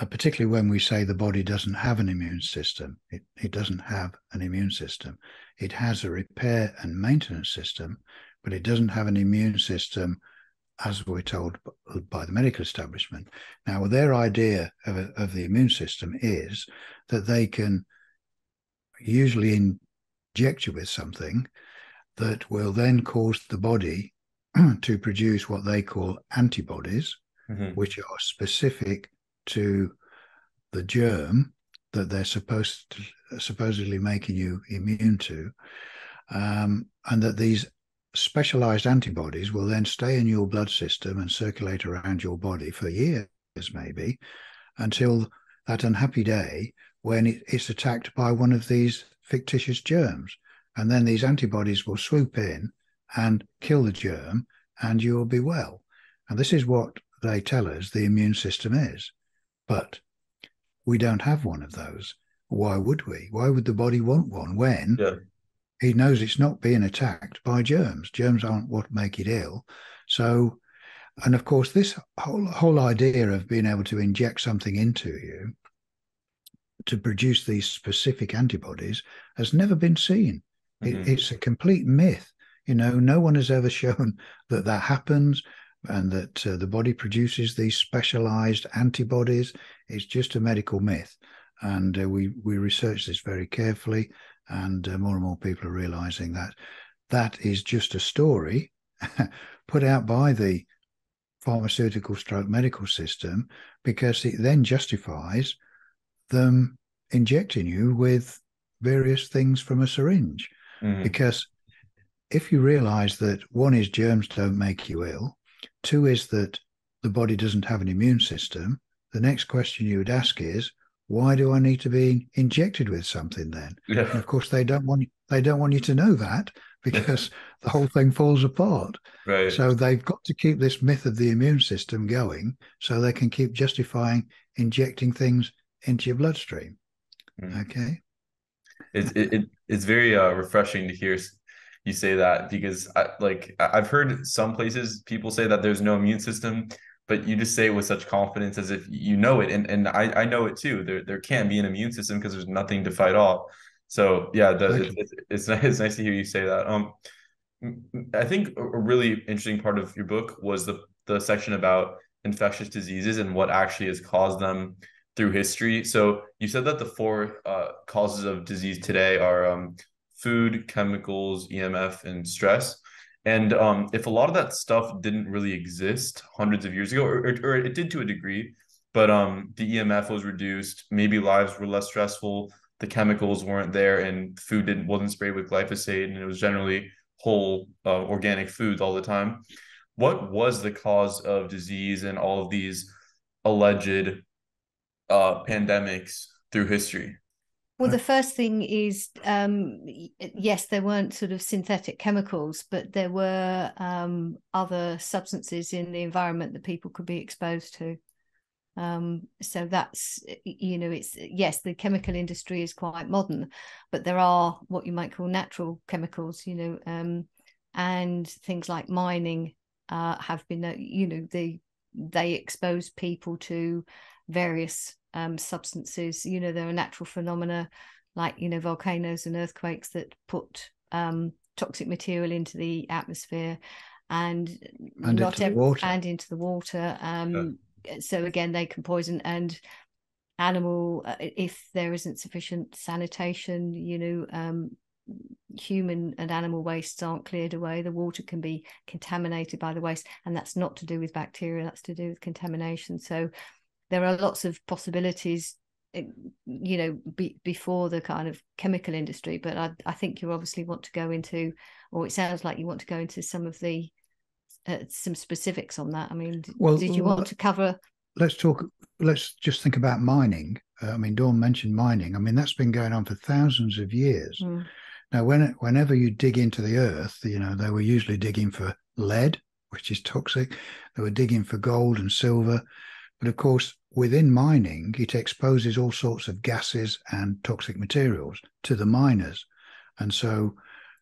uh, particularly when we say the body doesn't have an immune system. It, it doesn't have an immune system. It has a repair and maintenance system, but it doesn't have an immune system as we're told by the medical establishment. Now, their idea of, a, of the immune system is that they can usually inject you with something that will then cause the body [CLEARS THROAT] to produce what they call antibodies, mm-hmm. which are specific to the germ that they're supposed to, supposedly making you immune to, um, and that these specialized antibodies will then stay in your blood system and circulate around your body for years, maybe, until that unhappy day when it, it's attacked by one of these fictitious germs. And then these antibodies will swoop in and kill the germ, and you will be well. And this is what they tell us the immune system is. But we don't have one of those. Why would we? Why would the body want one when yeah. he knows it's not being attacked by germs? Germs aren't what make it ill. So, and of course, this whole whole idea of being able to inject something into you to produce these specific antibodies has never been seen. Mm-hmm. It, it's a complete myth. You know, no one has ever [LAUGHS] shown that that happens and that uh, the body produces these specialized antibodies. It's just a medical myth. And uh, we, we research this very carefully, and uh, more and more people are realizing that that is just a story [LAUGHS] put out by the pharmaceutical stroke medical system because it then justifies them injecting you with various things from a syringe. Mm. Because if you realize that one is germs don't make you ill, Two is that the body doesn't have an immune system. The next question you would ask is, why do I need to be injected with something then? Yeah. And of course, they don't want they don't want you to know that [LAUGHS] because the whole thing falls apart. Right. So they've got to keep this myth of the immune system going, so they can keep justifying injecting things into your bloodstream. Mm. Okay. It's it, it's very uh, refreshing to hear you say that because I, like I've heard some places people say that there's no immune system, but you just say it with such confidence as if you know it, and and I, I know it too. There there can't be an immune system because there's nothing to fight off. So yeah, the, it's, it's, it's [LAUGHS] nice it's nice to hear you say that. Um, I think a really interesting part of your book was the the section about infectious diseases and what actually has caused them through history. So you said that the four uh, causes of disease today are um, food, chemicals, EMF, and stress. And um, if a lot of that stuff didn't really exist hundreds of years ago, or, or, or it did to a degree, but um, the EMF was reduced, maybe lives were less stressful, the chemicals weren't there, and food didn't wasn't sprayed with glyphosate, and it was generally whole uh, organic foods all the time. What was the cause of disease and all of these alleged uh, pandemics through history? Well, the first thing is um, yes, there weren't sort of synthetic chemicals, but there were um, other substances in the environment that people could be exposed to. Um, so that's you know it's yes the chemical industry is quite modern, but there are what you might call natural chemicals, you know, um, and things like mining uh, have been uh, you know they they expose people to various um, substances. You know there are natural phenomena like you know volcanoes and earthquakes that put um, toxic material into the atmosphere and, and not every, and into the water. Um, yeah. So again, they can poison and animal uh, if there isn't sufficient sanitation. You know, um, human and animal wastes aren't cleared away. The water can be contaminated by the waste, and that's not to do with bacteria. That's to do with contamination. So there are lots of possibilities eh, you know be, before the kind of chemical industry but I, I think you obviously want to go into or it sounds like you want to go into some of the uh, some specifics on that. I mean, well, did you want to cover? Let's talk. Let's just think about mining. Uh, I mean, Dawn mentioned mining. I mean, that's been going on for thousands of years. Mm. Now, when whenever you dig into the earth, you know they were usually digging for lead, which is toxic. They were digging for gold and silver, but of course, within mining, it exposes all sorts of gases and toxic materials to the miners, and so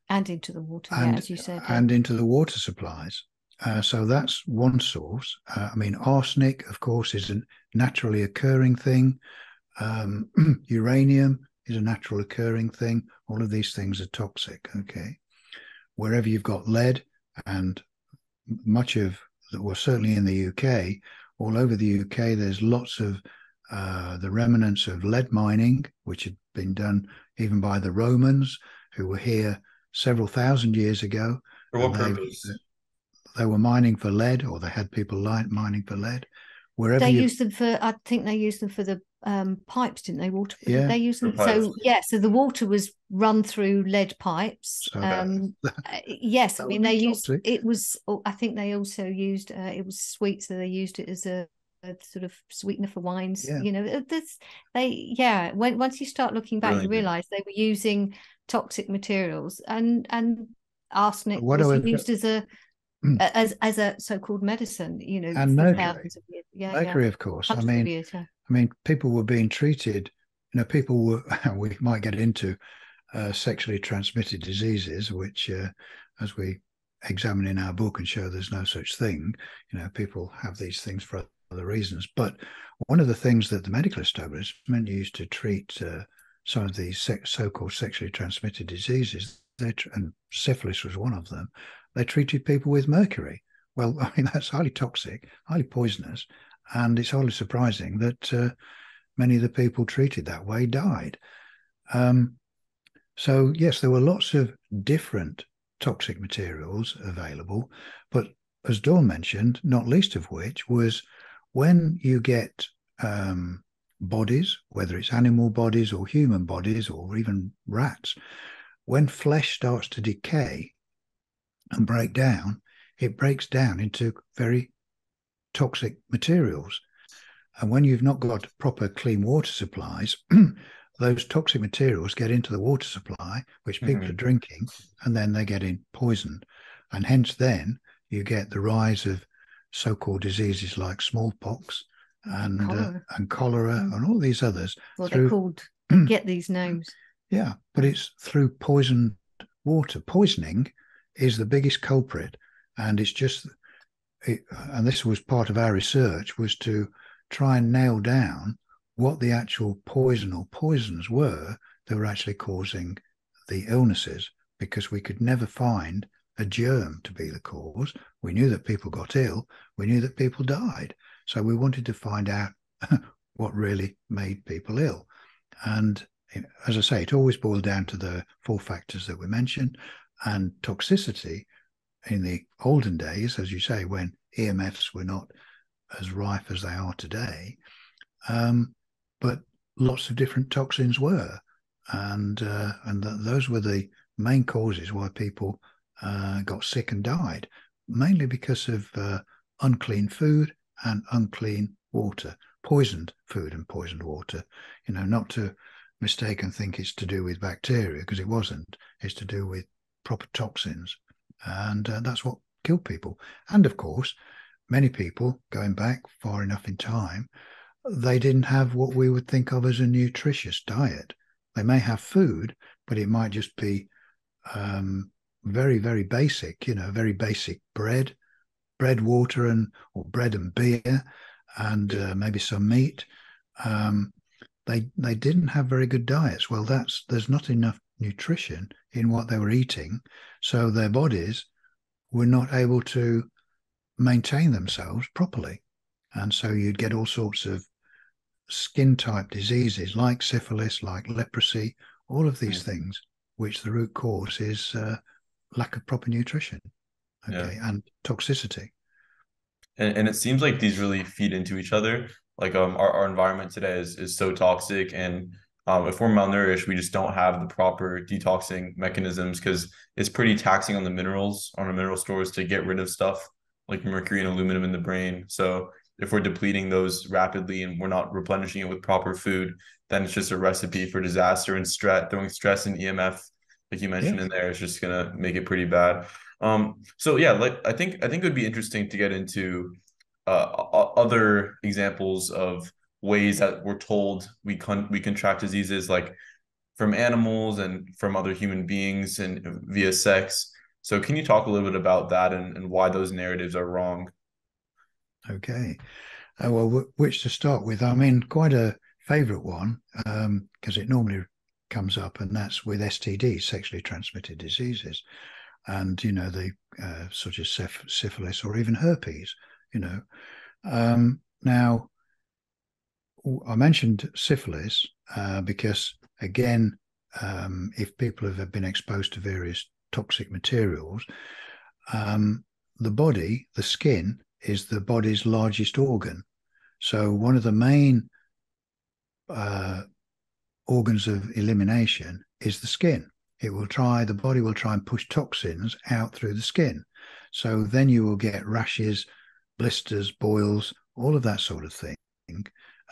and into the water, and, yeah, as you said, and into the water supplies. Uh, so that's one source. Uh, I mean, arsenic, of course, is a naturally occurring thing. Um, [CLEARS THROAT] uranium is a natural occurring thing. All of these things are toxic. Okay. Wherever you've got lead, and much of, that, well, certainly in the UK, all over the UK, there's lots of uh, the remnants of lead mining, which had been done even by the Romans, who were here several thousand years ago. For what purpose? they were mining for lead or they had people mining for lead wherever they you... used them for i think they used them for the um, pipes didn't they? Water yeah. they used them? So yeah so the water was run through lead pipes so um, that, [LAUGHS] uh, yes i mean they used it was oh, i think they also used uh, it was sweet so they used it as a, a sort of sweetener for wines yeah. you know this they yeah when once you start looking back you realize they were using toxic materials and and arsenic what was used as a Mm. as as a so-called medicine you know and mercury. yeah, mercury yeah. of course. I mean years, yeah. I mean people were being treated you know people were [LAUGHS] we might get into uh, sexually transmitted diseases which uh, as we examine in our book and show there's no such thing you know people have these things for other reasons but one of the things that the medical establishment used to treat uh, some of these so-called sexually transmitted diseases and syphilis was one of them they treated people with mercury. Well, [LAUGHS] I mean, that's highly toxic, highly poisonous. And it's hardly surprising that uh, many of the people treated that way died. Um, so, yes, there were lots of different toxic materials available. But as Dawn mentioned, not least of which was when you get um, bodies, whether it's animal bodies or human bodies or even rats, when flesh starts to decay, and break down, it breaks down into very toxic materials. And when you've not got proper clean water supplies, [CLEARS THROAT] those toxic materials get into the water supply, which people mm-hmm. are drinking, and then they get in poisoned. And hence, then you get the rise of so called diseases like smallpox and uh, cholera, uh, and, cholera mm. and all these others. Well, through... they're called, [CLEARS THROAT] get these names. Yeah, but it's through poisoned water. Poisoning is the biggest culprit, and it's just, it, and this was part of our research was to try and nail down what the actual poison or poisons were that were actually causing the illnesses, because we could never find a germ to be the cause. We knew that people got ill, we knew that people died, so we wanted to find out [LAUGHS] what really made people ill, and as I say, it always boiled down to the four factors that we mentioned and toxicity in the olden days, as you say, when EMFs were not as rife as they are today, um, but lots of different toxins were, and uh, and th- those were the main causes why people uh, got sick and died, mainly because of uh, unclean food and unclean water, poisoned food and poisoned water. You know, not to mistake and think it's to do with bacteria because it wasn't. It's to do with proper toxins. And uh, that's what killed people. And of course, many people, going back far enough in time, they didn't have what we would think of as a nutritious diet. They may have food, but it might just be um, very, very basic, you know, very basic bread, bread, water, and or bread and beer, and uh, maybe some meat. Um, they they didn't have very good diets. Well, that's there's not enough nutrition in what they were eating, so their bodies were not able to maintain themselves properly, and so you'd get all sorts of skin type diseases like syphilis, like leprosy, all of these mm. things, which the root cause is uh, lack of proper nutrition, okay, yeah. and toxicity. And, and it seems like these really feed into each other. Like um, our, our environment today is is so toxic, and um, if we're malnourished, we just don't have the proper detoxing mechanisms because it's pretty taxing on the minerals on our mineral stores to get rid of stuff like mercury and aluminum in the brain. So if we're depleting those rapidly and we're not replenishing it with proper food, then it's just a recipe for disaster and stress. Throwing stress and EMF, like you mentioned yeah. in there, is just gonna make it pretty bad. Um, so yeah, like I think I think it would be interesting to get into uh, other examples of ways that we're told we con- we contract diseases, like from animals and from other human beings and via sex. So can you talk a little bit about that and, and why those narratives are wrong? Okay. Uh, well, w- which to start with? I mean, quite a favorite one um because um, it normally comes up, and that's with STDs, sexually transmitted diseases, and you know the uh, such as syph- syphilis or even herpes. You know, um, now I mentioned syphilis uh, because again, um, if people have been exposed to various toxic materials, um, the body, the skin, is the body's largest organ. So, one of the main uh, organs of elimination is the skin. It will try, the body will try and push toxins out through the skin. So, then you will get rashes, blisters, boils, all of that sort of thing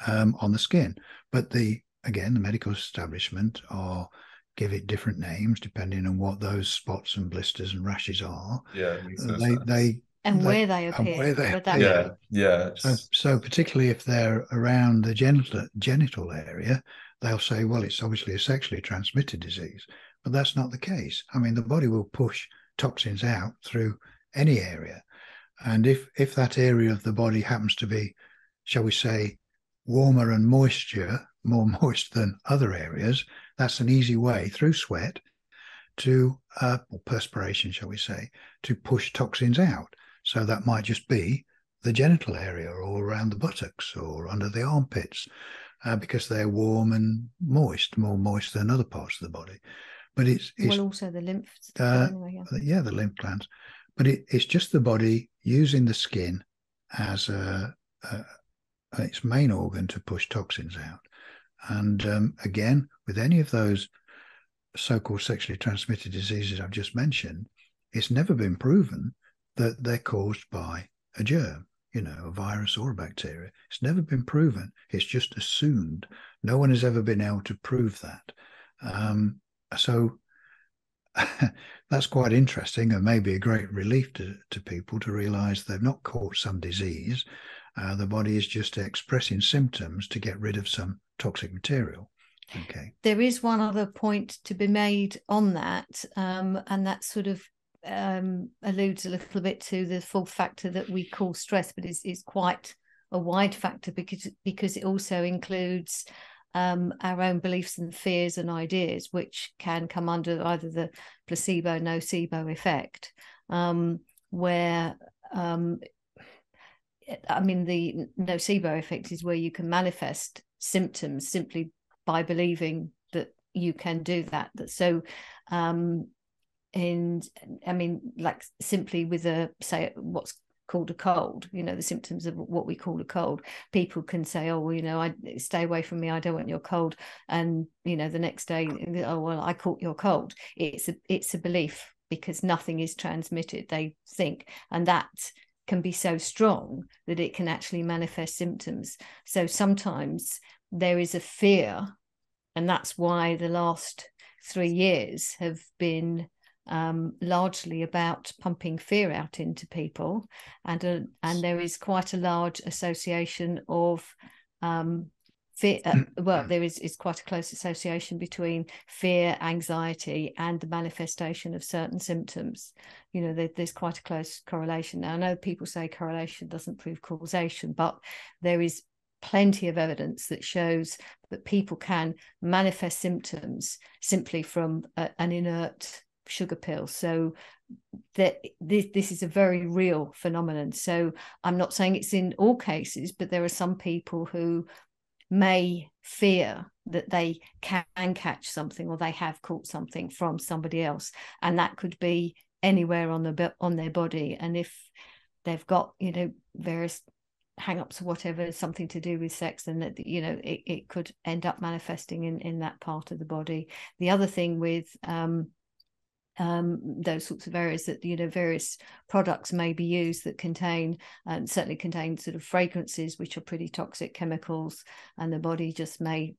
um, on the skin. But the again, the medical establishment are give it different names depending on what those spots and blisters and rashes are. Yeah, they they and they, where they appear. Where they appear. Yeah, yeah. So, so particularly if they're around the genital genital area, they'll say, well, it's obviously a sexually transmitted disease, but that's not the case. I mean, the body will push toxins out through any area, and if if that area of the body happens to be, shall we say, warmer and moisture, more [LAUGHS] moist than other areas, that's an easy way through sweat to uh, or perspiration, shall we say, to push toxins out. So that might just be the genital area or around the buttocks or under the armpits uh, because they're warm and moist, more moist than other parts of the body. But it's, it's well, also the lymph. Uh, anyway, yeah. yeah. the lymph glands. But it, it's just the body using the skin as a, a, its main organ to push toxins out. And um, again, with any of those so-called sexually transmitted diseases I've just mentioned, it's never been proven that they're caused by a germ, you know, a virus or a bacteria. It's never been proven. It's just assumed. No one has ever been able to prove that. Um, so [LAUGHS] that's quite interesting and maybe a great relief to, to people to realize they've not caught some disease. Uh, the body is just expressing symptoms to get rid of some toxic material. Okay. There is one other point to be made on that, um, and that sort of um, alludes a little bit to the fourth factor that we call stress, but is is quite a wide factor because because it also includes um, our own beliefs and fears and ideas, which can come under either the placebo nocebo effect, um, where um, I mean the nocebo effect is where you can manifest symptoms simply by believing that you can do that. So um, and i mean like simply with a say what's called a cold you know the symptoms of what we call a cold people can say oh well, you know i stay away from me i don't want your cold and you know the next day oh well i caught your cold it's a it's a belief because nothing is transmitted they think and that can be so strong that it can actually manifest symptoms. So sometimes there is a fear and that's why the last three years have been um, largely about pumping fear out into people, and a, and there is quite a large association of um, fear uh, well there is is quite a close association between fear anxiety and the manifestation of certain symptoms. You know there, there's quite a close correlation. Now i know people say correlation doesn't prove causation but there is plenty of evidence that shows that people can manifest symptoms simply from a, an inert sugar pill. So that this, this is a very real phenomenon. So i'm not saying it's in all cases but there are some people who may fear that they can catch something or they have caught something from somebody else and that could be anywhere on the on their body. And if they've got you know various hang-ups or whatever something to do with sex then that you know it, it could end up manifesting in in that part of the body. The other thing with um um, those sorts of areas that you know various products may be used that contain and certainly contain sort of fragrances which are pretty toxic chemicals and the body just may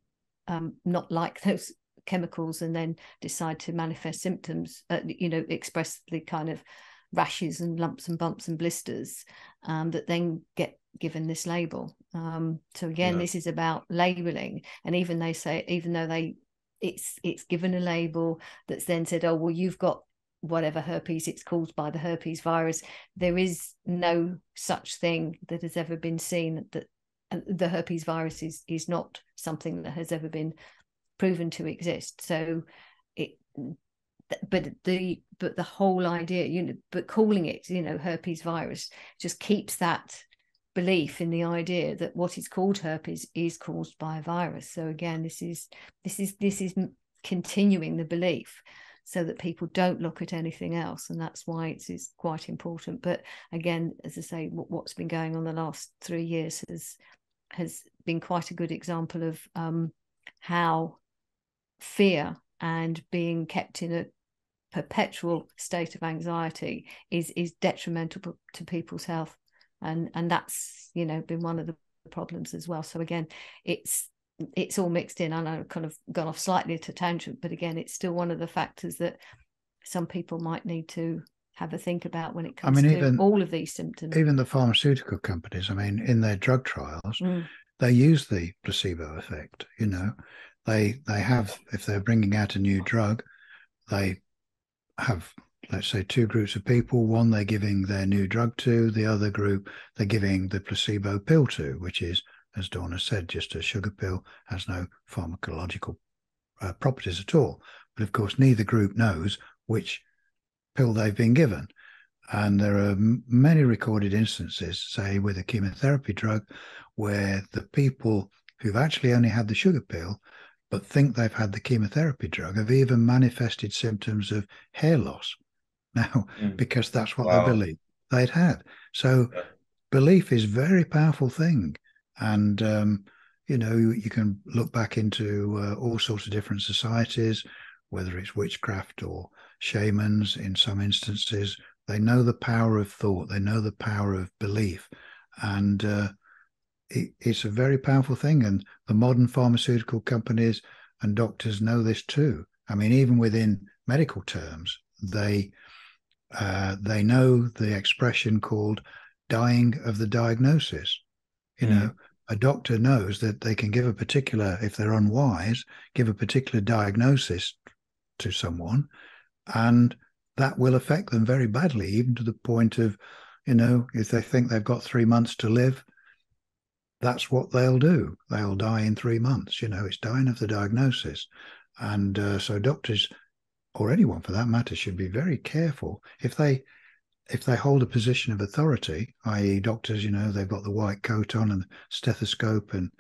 um, not like [LAUGHS] those chemicals and then decide to manifest symptoms uh, you know express the kind of rashes and lumps and bumps and blisters um, that then get given this label um, so again yeah. this is about labeling and even they say even though they it's it's given a label that's then said oh well you've got whatever herpes it's caused by the herpes virus. There is no such thing that has ever been seen that uh, the herpes virus is is not something that has ever been proven to exist. So it but the but the whole idea you know but calling it you know herpes virus just keeps that belief in the idea that what is called herpes is caused by a virus. So again this is this is this is continuing the belief so that people don't look at anything else and that's why it's, it's quite important. But again as i say what's been going on the last three years has has been quite a good example of um, how fear and being kept in a perpetual state of anxiety is is detrimental to people's health and and that's you know been one of the problems as well. So again it's it's all mixed in. And i've kind of gone off slightly to tangent but again it's still one of the factors that some people might need to have a think about when it comes I mean, to even, all of these symptoms. even the pharmaceutical companies i mean in their drug trials mm. they use the placebo effect you know. They they have if they're bringing out a new drug they have let's say two groups of people. One they're giving their new drug to the other group they're giving the placebo pill to which is as Donna said just a sugar pill has no pharmacological uh, properties at all. But of course neither group knows which pill they've been given. And there are many recorded instances say with a chemotherapy drug where the people who've actually only had the sugar pill but think they've had the chemotherapy drug have even manifested symptoms of hair loss now [LAUGHS] mm. because that's what wow. they believe they'd had. So yeah. belief is very powerful thing, and um, you know you, you, can look back into uh, all sorts of different societies, whether it's witchcraft or shamans. In some instances, they know the power of thought, they know the power of belief, and uh, it, it's a very powerful thing. And the modern pharmaceutical companies and doctors know this too. I mean, even within medical terms, they uh, they know the expression called dying of the diagnosis. You mm. know, a doctor knows that they can give a particular, if they're unwise, give a particular diagnosis to someone, and that will affect them very badly, even to the point of, you know, if they think they've got three months to live, that's what they'll do. They'll die in three months. You know, it's dying of the diagnosis. And uh, so doctors or anyone for that matter should be very careful. If they if they hold a position of authority i.e doctors you know they've got the white coat on and stethoscope and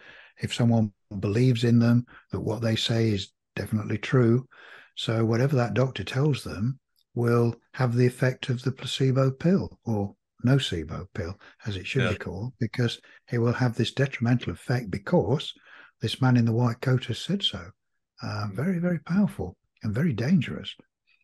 if someone believes in them that what they say is definitely true so whatever that doctor tells them will have the effect of the placebo pill or nocebo pill as it should yeah. be called because it will have this detrimental effect because this man in the white coat has said so. Uh, very very powerful and very dangerous.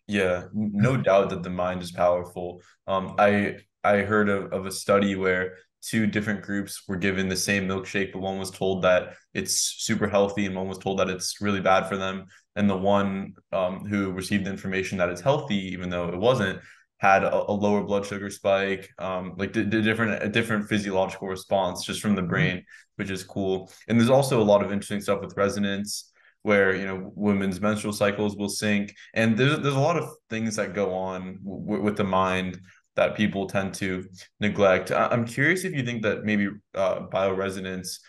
Yeah, no doubt that the mind is powerful. Um, I I heard of, of a study where two different groups were given the same milkshake, but one was told that it's super healthy and one was told that it's really bad for them. And the one um, who received the information that it's healthy, even though it wasn't, had a, a lower blood sugar spike, um, like the, different a different physiological response just from the mm-hmm. brain, which is cool. And there's also a lot of interesting stuff with resonance where you know women's menstrual cycles will sync and there's there's a lot of things that go on w- with the mind that people tend to neglect. I- am curious if you think that maybe uh, bioresonance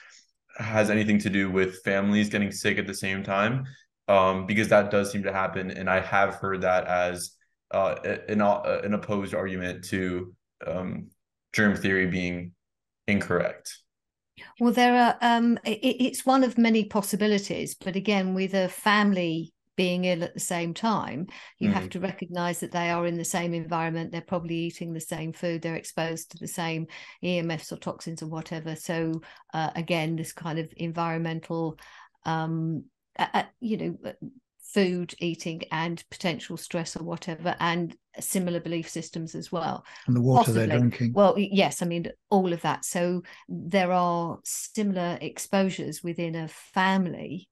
has anything to do with families getting sick at the same time um, because that does seem to happen. And i have heard that as uh, an, uh, an opposed argument to um, germ theory being incorrect well, there are. Um, it, it's one of many possibilities, but again, with a family being ill at the same time, you mm. have to recognize that they are in the same environment. They're probably eating the same food. They're exposed to the same EMFs or toxins or whatever. So uh, again, this kind of environmental, um, uh, you know, food eating and potential stress or whatever and similar belief systems as well and the water Possibly. they're drinking well yes i mean all of that so there are similar exposures within a family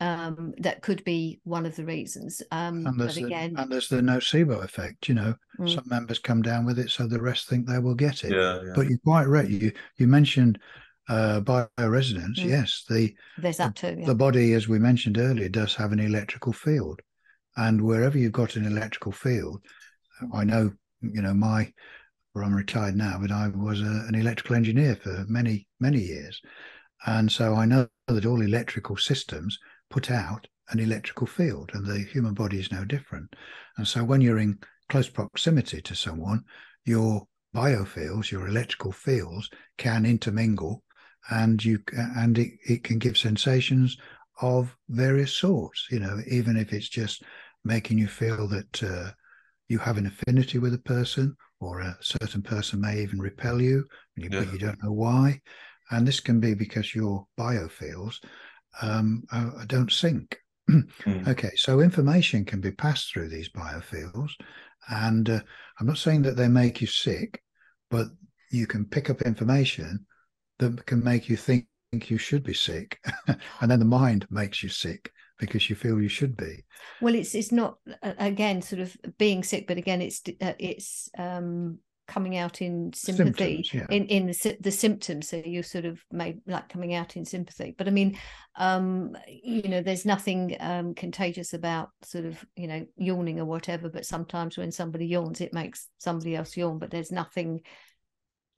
um, that could be one of the reasons. Um, and, there's again, the, and there's the nocebo effect. You know, mm. some members come down with it, so the rest think they will get it. Yeah, yeah. But you're quite right. You you mentioned uh, bioresonance, mm. yes, the there's that too. Yeah. The body, as we mentioned earlier, does have an electrical field, and wherever you've got an electrical field, I know, you know, my, well, I'm retired now, but I was a, an electrical engineer for many many years, and so I know that all electrical systems put out an electrical field, and the human body is no different. And so when you're in close proximity to someone, your biofields, your electrical fields, can intermingle and you and it, it can give sensations of various sorts you know even if it's just making you feel that uh, you have an affinity with a person or a certain person may even repel you, you yeah. but you don't know why and this can be because your biofields um, don't sync mm. [CLEARS THROAT] okay so information can be passed through these biofields and uh, i'm not saying that they make you sick but you can pick up information that can make you think you should be sick. [LAUGHS] And then the mind makes you sick because you feel you should be. Well it's it's not again sort of being sick but again it's uh, it's um coming out in sympathy symptoms, yeah. in in the, the symptoms. So you sort of made like coming out in sympathy. But i mean um you know there's nothing um contagious about sort of you know yawning or whatever but sometimes when somebody yawns it makes somebody else yawn but there's nothing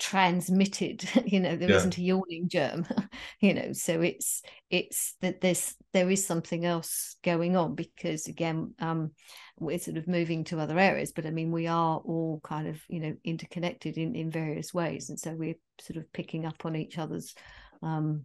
transmitted [LAUGHS] you know there yeah. not a yawning germ [LAUGHS] you know so it's it's that there's there is something else going on because again um we're sort of moving to other areas but i mean we are all kind of you know interconnected in in various ways and so we're sort of picking up on each other's um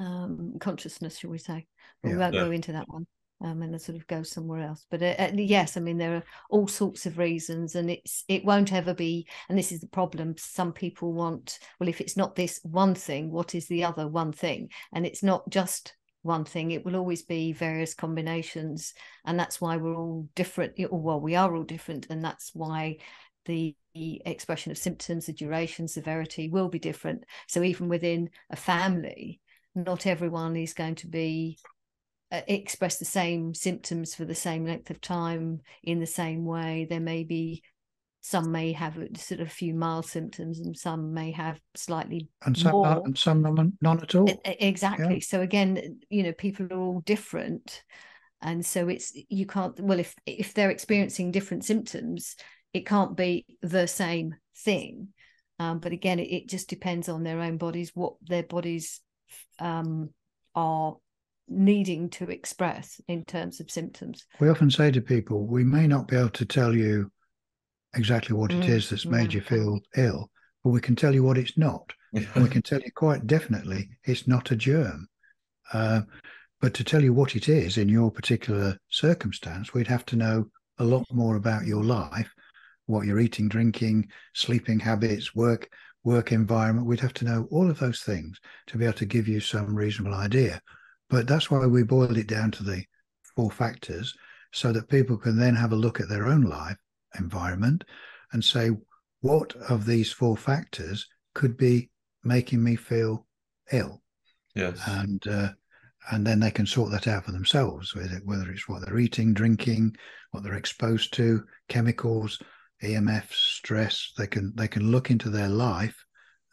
um consciousness shall we say yeah. we won't yeah. go into that one um, and sort of go somewhere else. But uh, uh, yes, I mean there are all sorts of reasons, and it's it won't ever be. And this is the problem. Some people want well, if it's not this one thing, what is the other one thing? And it's not just one thing. It will always be various combinations, and that's why we're all different. Well, we are all different, and that's why the expression of symptoms, the duration, severity will be different. So even within a family, not everyone is going to be express the same symptoms for the same length of time in the same way. There may be some may have sort of a few mild symptoms and some may have slightly and some more. Not, and some none, none at all exactly yeah. so again you know people are all different and so it's you can't well if if they're experiencing different symptoms it can't be the same thing um, but again it, it, just depends on their own bodies what their bodies um, are needing to express in terms of symptoms. We often say to people, we may not be able to tell you exactly what it mm, is that's made you feel ill, but we can tell you what it's not. and we [LAUGHS] can tell you quite definitely it's not a germ. Uh, but to tell you what it is in your particular circumstance, we'd have to know a lot more about your life, what you're eating, drinking, sleeping habits, work work environment. We'd have to know all of those things to be able to give you some reasonable idea but that's why we boiled it down to the four factors so that people can then have a look at their own life environment and say, what of these four factors could be making me feel ill? Yes. And uh, and then they can sort that out for themselves, whether it's what they're eating, drinking, what they're exposed to, chemicals, EMF, stress. They can they can look into their life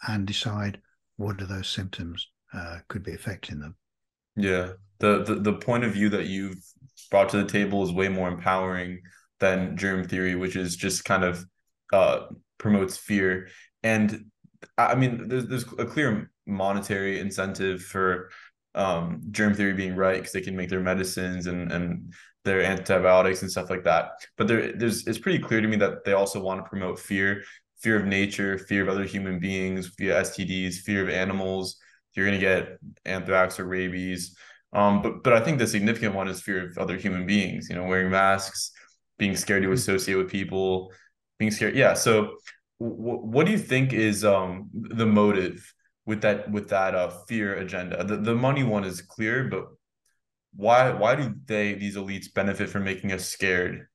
and decide what are those symptoms uh, could be affecting them. Yeah, the, the the point of view that you've brought to the table is way more empowering than germ theory, which is just kind of uh, promotes fear. And I mean, there's there's a clear monetary incentive for um, germ theory being right because they can make their medicines and and their antibiotics and stuff like that. But there, there's it's pretty clear to me that they also want to promote fear, fear of nature, fear of other human beings via STDs, fear of animals. You're gonna get anthrax or rabies. Um, but but I think the significant one is fear of other human beings. You know, wearing masks, being scared to mm-hmm. associate with people, being scared. Yeah. So, w- what do you think is um the motive with that with that uh fear agenda? The the money one is clear, but why why do they these elites benefit from making us scared?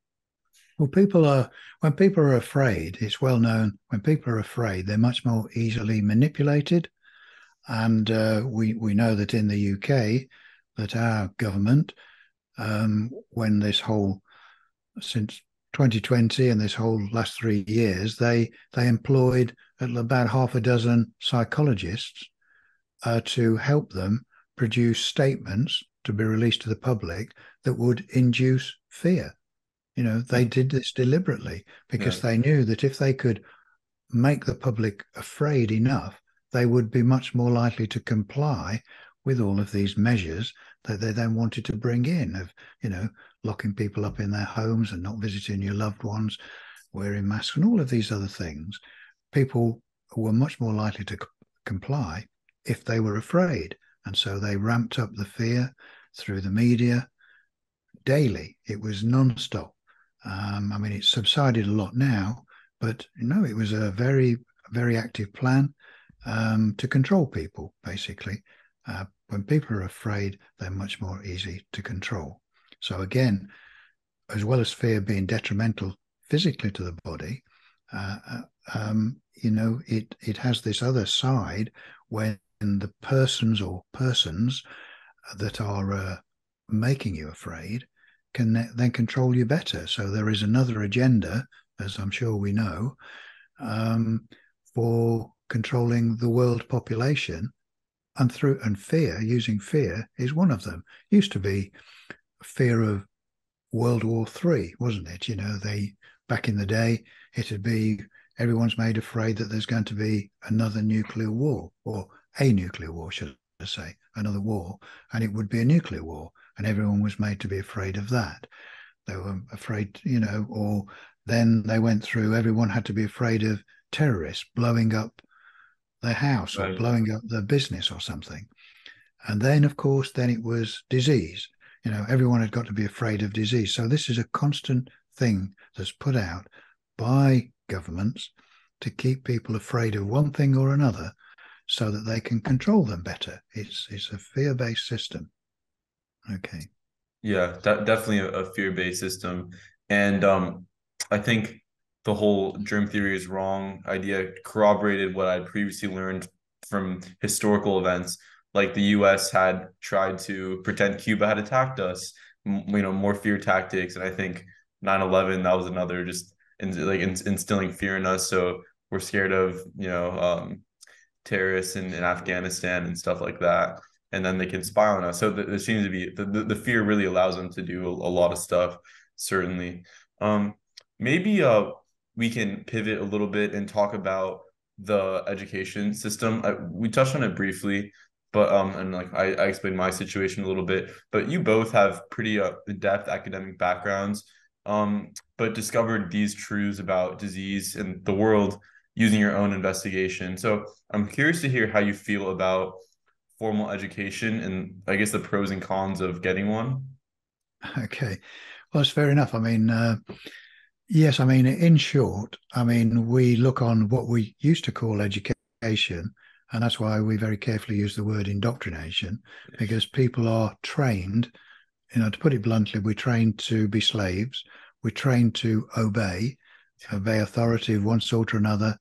Well, people are when people are afraid. It's well known when people are afraid, they're much more easily manipulated, and uh, we we know that in the UK, that our government, um, when this whole since 2020 and this whole last three years, they they employed about half a dozen psychologists uh, to help them produce statements to be released to the public that would induce fear. You know, they did this deliberately because yeah. they knew that if they could make the public afraid enough, they would be much more likely to comply with all of these measures that they then wanted to bring in of, you know, locking people up in their homes and not visiting your loved ones, wearing masks, and all of these other things. People were much more likely to c- comply if they were afraid. And so they ramped up the fear through the media daily. It was non-stop. Um, I mean, it subsided a lot now, but you know, it was a very, very active plan um, to control people, basically. Uh, when people are afraid, they're much more easy to control. So again, as well as fear being detrimental physically to the body, uh, uh um, you know, it it has this other side when the persons or persons that are uh, making you afraid can then control you better. So there is another agenda, as I'm sure we know, um, for controlling the world population and through and fear using fear is one of them. Used to be fear of world war three wasn't it? You know they back in the day it'd be everyone's made afraid that there's going to be another nuclear war or a nuclear war should i say another war and it would be a nuclear war and everyone was made to be afraid of that. They were afraid you know or then they went through everyone had to be afraid of terrorists blowing up their house right. or blowing up their business or something. And then, of course, then it was disease. You know, everyone had got to be afraid of disease. So this is a constant thing that's put out by governments to keep people afraid of one thing or another so that they can control them better. It's it's a fear-based system. Okay. Yeah, that, definitely a, a fear-based system. And um I think the whole germ theory is wrong idea corroborated what I'd previously learned from historical events. Like the U.S. had tried to pretend Cuba had attacked us, you know, more fear tactics, and I think 9/11 that was another just in, like instilling fear in us. So we're scared of you know um, terrorists in, in Afghanistan and stuff like that, and then they can spy on us. So there seems to be the, the, the fear really allows them to do a, a lot of stuff. Certainly, um, maybe uh we can pivot a little bit and talk about the education system. I, we touched on it briefly, but um, and like I, I explained my situation a little bit. But you both have pretty uh, in-depth academic backgrounds, um, but discovered these truths about disease and the world using your own investigation. So I'm curious to hear how you feel about formal education and I guess the pros and cons of getting one. Okay, well, it's fair enough. I mean. Uh Yes, I mean, in short, I mean, we look on what we used to call education, and that's why we very carefully use the word indoctrination, because people are trained, you know, to put it bluntly, we're trained to be slaves, we're trained to obey, obey authority of one sort or another,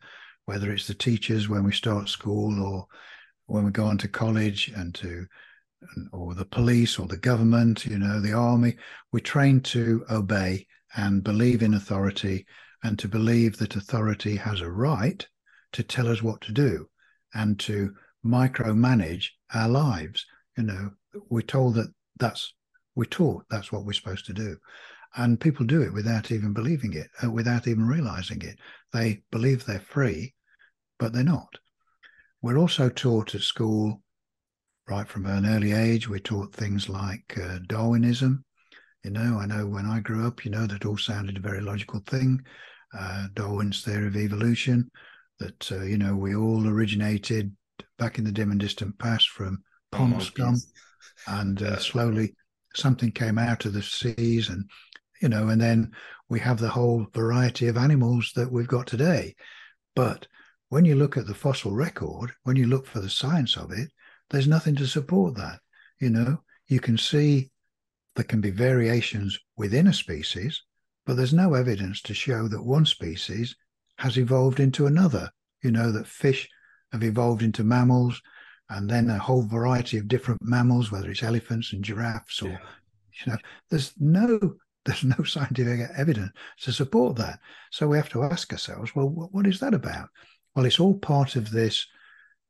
whether it's the teachers when we start school or when we go on to college and to or the police or the government, you know, the army. We're trained to obey and believe in authority and to believe that authority has a right to tell us what to do and to micromanage our lives. You know, we're told that that's, we're taught that's what we're supposed to do. And people do it without even believing it, uh, without even realizing it. They believe they're free, but they're not. We're also taught at school, right from an early age, we're taught things like uh, Darwinism. You know, I know when I grew up, you know, that all sounded a very logical thing. Uh, Darwin's theory of evolution, that, uh, you know, we all originated back in the dim and distant past from pond scum. And uh, slowly something came out of the seas and you know, and then we have the whole variety of animals that we've got today. But when you look at the fossil record, when you look for the science of it, there's nothing to support that. You know, you can see there can be variations within a species, but there's no evidence to show that one species has evolved into another. You know, that fish have evolved into mammals, and then a whole variety of different mammals, whether it's elephants and giraffes or, yeah. you know, there's no [LAUGHS] there's no scientific evidence to support that. So we have to ask ourselves, well, what, what is that about? Well, it's all part of this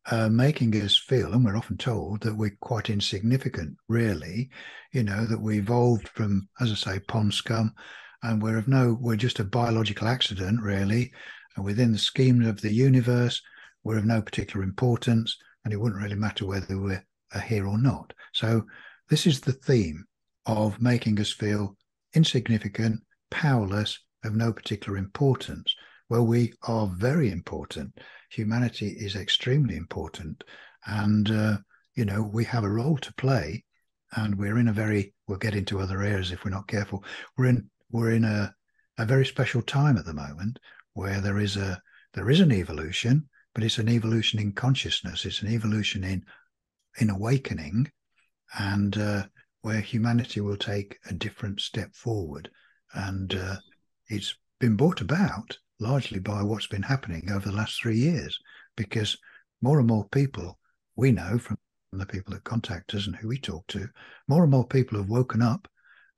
uh, making us feel, and we're often told that we're quite insignificant, really, you know, that we evolved from, as I say, pond scum, and we're of no, we're just a biological accident, really. And within the scheme of the universe, we're of no particular importance, and it wouldn't really matter whether we're here or not. So, this is the theme of making us feel insignificant, powerless, of no particular importance. Well, we are very important. Humanity is extremely important. And, uh, you know, we have a role to play. And we're in a very, we'll get into other areas if we're not careful. We're in, we're in a, a very special time at the moment where there is a, there is an evolution, but it's an evolution in consciousness. It's an evolution in, in awakening. And, uh, where humanity will take a different step forward. And uh, it's been brought about largely by what's been happening over the last three years, because more and more people we know from the people that contact us and who we talk to, more and more people have woken up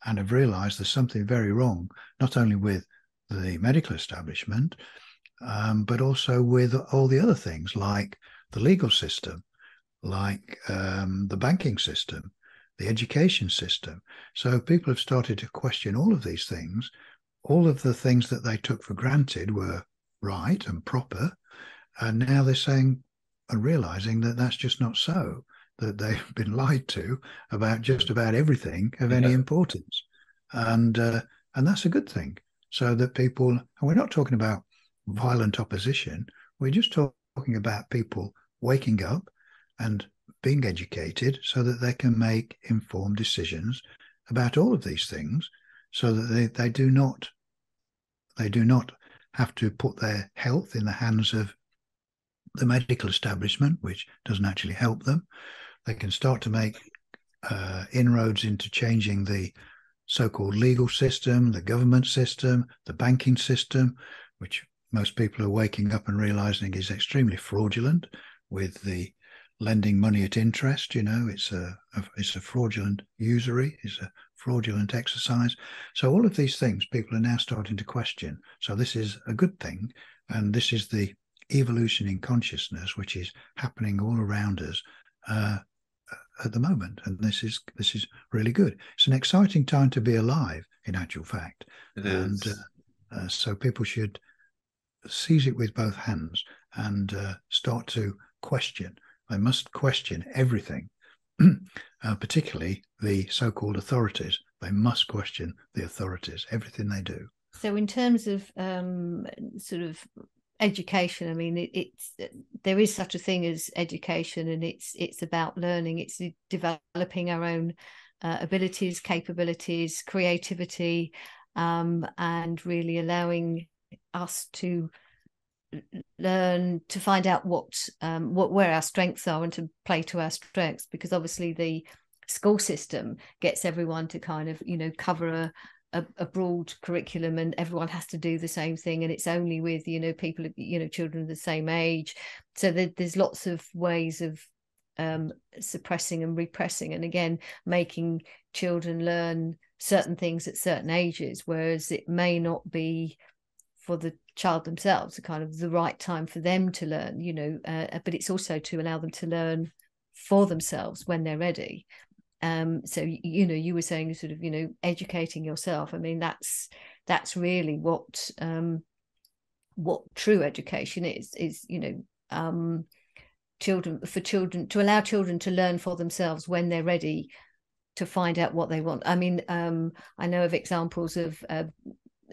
and have realized there's something very wrong, not only with the medical establishment, um, but also with all the other things like the legal system, like um, the banking system, the education system. So people have started to question all of these things. All of the things that they took for granted were right and proper. And now they're saying and realizing that that's just not so, that they've [LAUGHS] been lied to about just about everything of any importance. And, uh, and that's a good thing. So that people, and we're not talking about violent opposition, we're just talking about people waking up and being educated so that they can make informed decisions about all of these things so that they, they do not they do not have to put their health in the hands of the medical establishment which doesn't actually help them they can start to make uh, inroads into changing the so-called legal system the government system the banking system which most people are waking up and realizing is extremely fraudulent with the lending money at interest. You know, it's a, a, it's a fraudulent usury, it's a fraudulent exercise. So all of these things people are now starting to question. So this is a good thing, and this is the evolution in consciousness which is happening all around us uh, at the moment, and this is this is really good. It's an exciting time to be alive, in actual fact, it and uh, uh, so people should seize it with both hands and uh, start to question they must question everything, [CLEARS THROAT] uh, particularly the so called authorities. They must question the authorities, everything they do. So, in terms of um, sort of education, I mean, it, it's there is such a thing as education, and it's it's about learning. It's developing our own uh, abilities, capabilities, creativity, um, and really allowing us to learn to find out what um, what where our strengths are and to play to our strengths because obviously the school system gets everyone to kind of you know cover a, a, a broad curriculum and everyone has to do the same thing. And it's only with you know people you know children of the same age. So there, there's lots of ways of um, suppressing and repressing, and again making children learn certain things at certain ages, whereas it may not be for the child themselves kind of the right time for them to learn you know uh, but it's also to allow them to learn for themselves when they're ready. Um so you know you were saying sort of you know educating yourself. I mean that's that's really what um what true education is is you know um children for children to allow children to learn for themselves when they're ready to find out what they want. I mean um i know of examples of uh,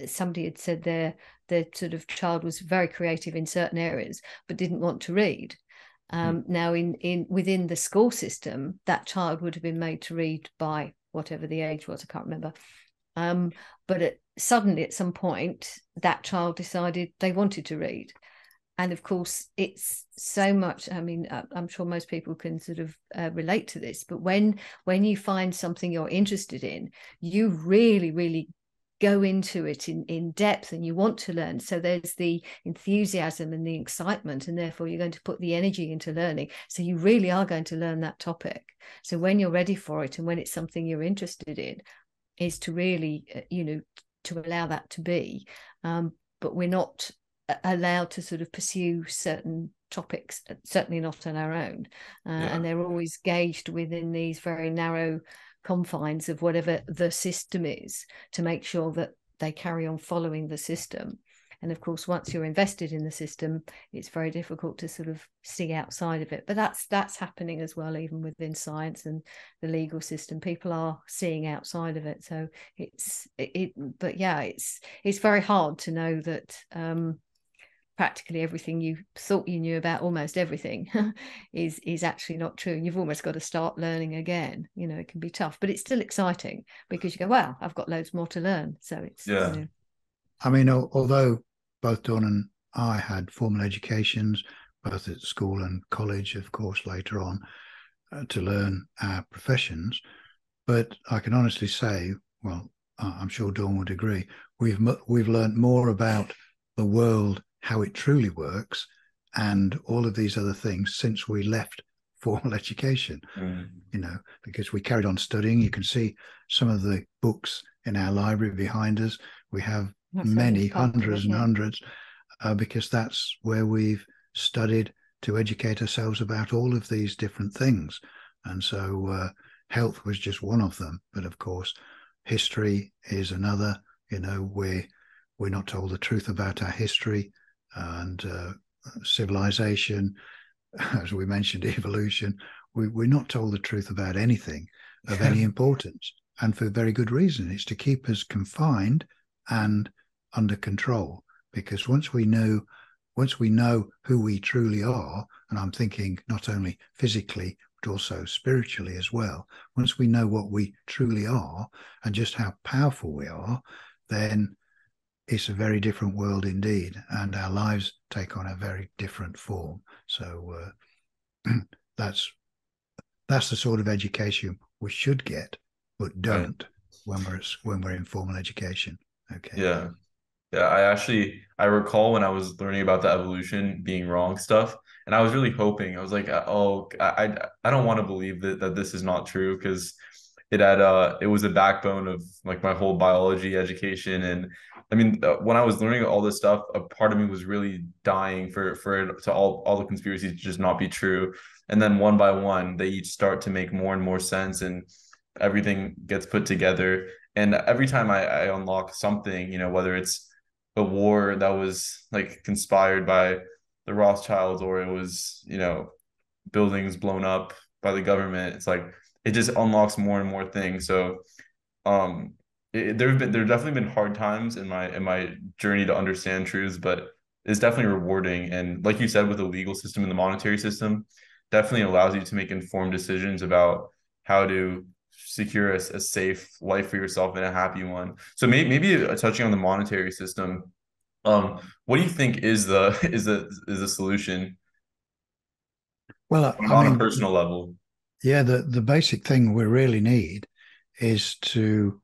somebody had said their their sort of child was very creative in certain areas but didn't want to read Hmm. Um, mm. Now, in in within the school system, that child would have been made to read by whatever the age was. I can't remember. Um, but it, suddenly, at some point, that child decided they wanted to read, and of course, it's so much. I mean, uh, I'm sure most people can sort of uh, relate to this. But when when you find something you're interested in, you really, really go into it in, in depth and you want to learn. So there's the enthusiasm and the excitement, and therefore you're going to put the energy into learning. So you really are going to learn that topic. So when you're ready for it and when it's something you're interested in, is to really, uh, you know, to allow that to be. Um, but we're not uh, allowed to sort of pursue certain topics, uh, certainly not on our own. Uh, yeah. And they're always gauged within these very narrow confines of whatever the system is to make sure that they carry on following the system. And of course, once you're invested in the system, it's very difficult to sort of see outside of it. But that's that's happening as well, even within science and the legal system. People are seeing outside of it. So it's it. it but yeah, it's it's very hard to know that um, practically everything you thought you knew about almost everything [LAUGHS] is is actually not true and you've almost got to start learning again you know it can be tough but it's still exciting because you go wow i've got loads more to learn so it's yeah you know. i mean although both dawn and i had formal educations both at school and college of course later on uh, to learn our professions but i can honestly say well i'm sure dawn would agree we've we've learned more about the world how it truly works and all of these other things since we left [LAUGHS] formal education mm. you know because we carried on studying. You can see some of the books in our library behind us. We have that's many hundreds and hundreds uh, because that's where we've studied to educate ourselves about all of these different things. And so uh, health was just one of them but of course history is another. You know we're we're not told the truth about our history and uh, civilization, [LAUGHS] as we mentioned, [LAUGHS] evolution, we, we're not told the truth about anything of any importance. And for very good reason. It's to keep us confined and under control. Because once we know, once we know who we truly are, and I'm thinking not only physically, but also spiritually as well, once we know what we truly are and just how powerful we are, then it's a very different world indeed, and our lives take on a very different form. So uh, [CLEARS THROAT] that's that's the sort of education we should get, but don't when we're when we're in formal education. Okay. Yeah. Yeah, I actually I recall when I was learning about the evolution being wrong stuff, and I was really hoping I was like, oh, I I don't want to believe that that this is not true because it had uh it was the backbone of like my whole biology education and I mean, when I was learning all this stuff, a part of me was really dying for for it to all all the conspiracies to just not be true. And then one by one, they each start to make more and more sense, and everything gets put together. And every time I, I unlock something, you know, whether it's a war that was like conspired by the Rothschilds or it was, you know, buildings blown up by the government, it's like it just unlocks more and more things. So um it, there have been there have definitely been hard times in my in my journey to understand truths, but it's definitely rewarding. And like you said, with the legal system and the monetary system, definitely allows you to make informed decisions about how to secure a, a safe life for yourself and a happy one. So maybe maybe touching on the monetary system, um, what do you think is the [LAUGHS] is the is the solution? Well, on, mean, a personal level, yeah, the the basic thing we really need is to